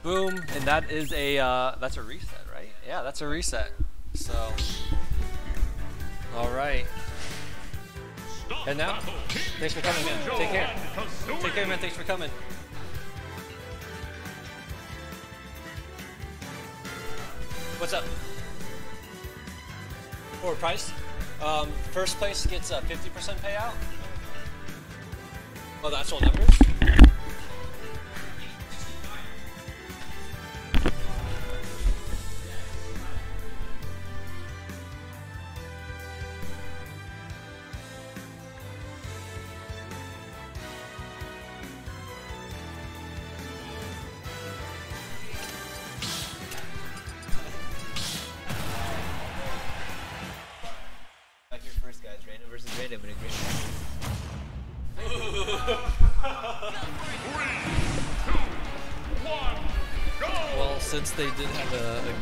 Boom, and that is a uh, that's a reset, right? Yeah, that's a reset. So, all right. And now, thanks for coming, man. Take care. Take care, man. Thanks for coming. What's up? Forward price. Um, first place gets a 50% payout. Oh, that's all numbers?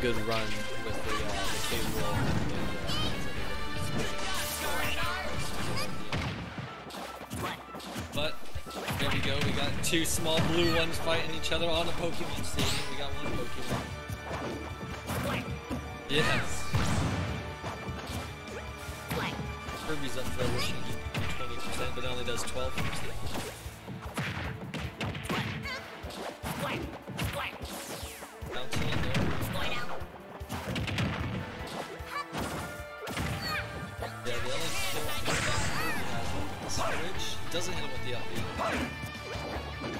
good run with the, uh, the K. Rool uh, But, there we go, we got two small blue ones fighting each other on the Pokemon Stadium. We got one Pokemon. Yes! Kirby's up there wishing 20%, but it only does 12%. Doesn't hit him with the up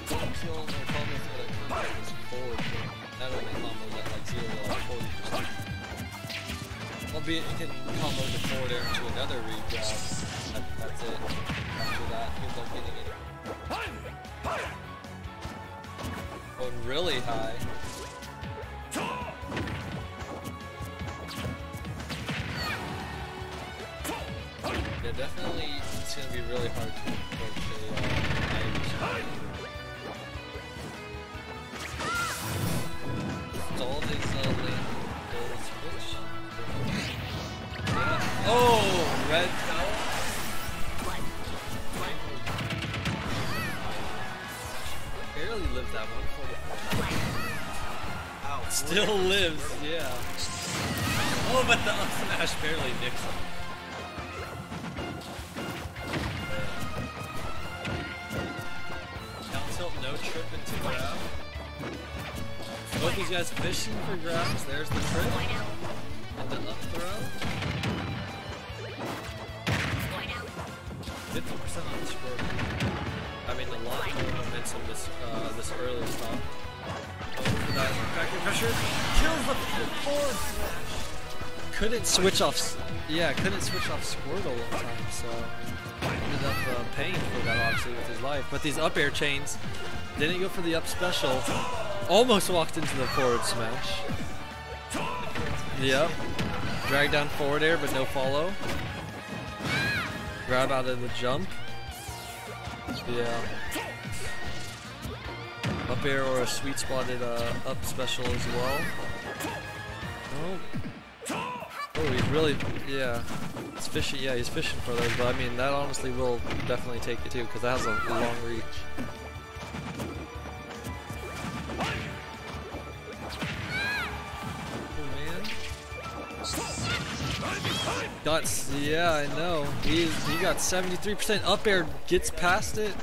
only kill or combo throw that has is forward kill. That only combos at like 0 to like 40%. Albeit you can combo the forward air into another read grab. That, that's it. After that, ends up getting it. Going really high. Yeah, definitely it's gonna be really hard to red fell. Barely lived that one. Ow. Still lives, yeah. Oh, but the up smash barely nicks him. Down tilt, no trip into grab. Both these guys fishing for grabs. There's the trip. I mean, the lot of momentum this, uh, this early stop. That factory pressure. Kills the forward smash. Couldn't switch off. Yeah, couldn't switch off Squirtle in time, so ended up uh, paying for that obviously with his life. But these up air chains didn't go for the up special. Almost walked into the forward smash. Yep. Drag down forward air, but no follow. Grab out of the jump. Yeah. Up air or a sweet spotted uh, up special as well. Oh. Oh, he's really, yeah. He's fishing, yeah, he's fishing for those, but I mean, that honestly will definitely take you too, because that has a long reach. Oh man. Got, s- yeah, I know. He, he got 73% up air, gets past it.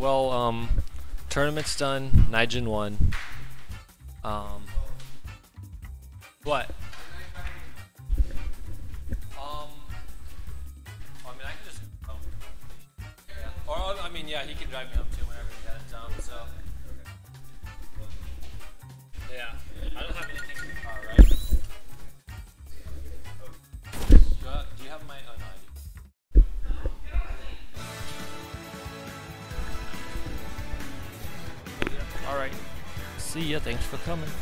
Well, um, tournament's done. Nigel won. Um, for coming.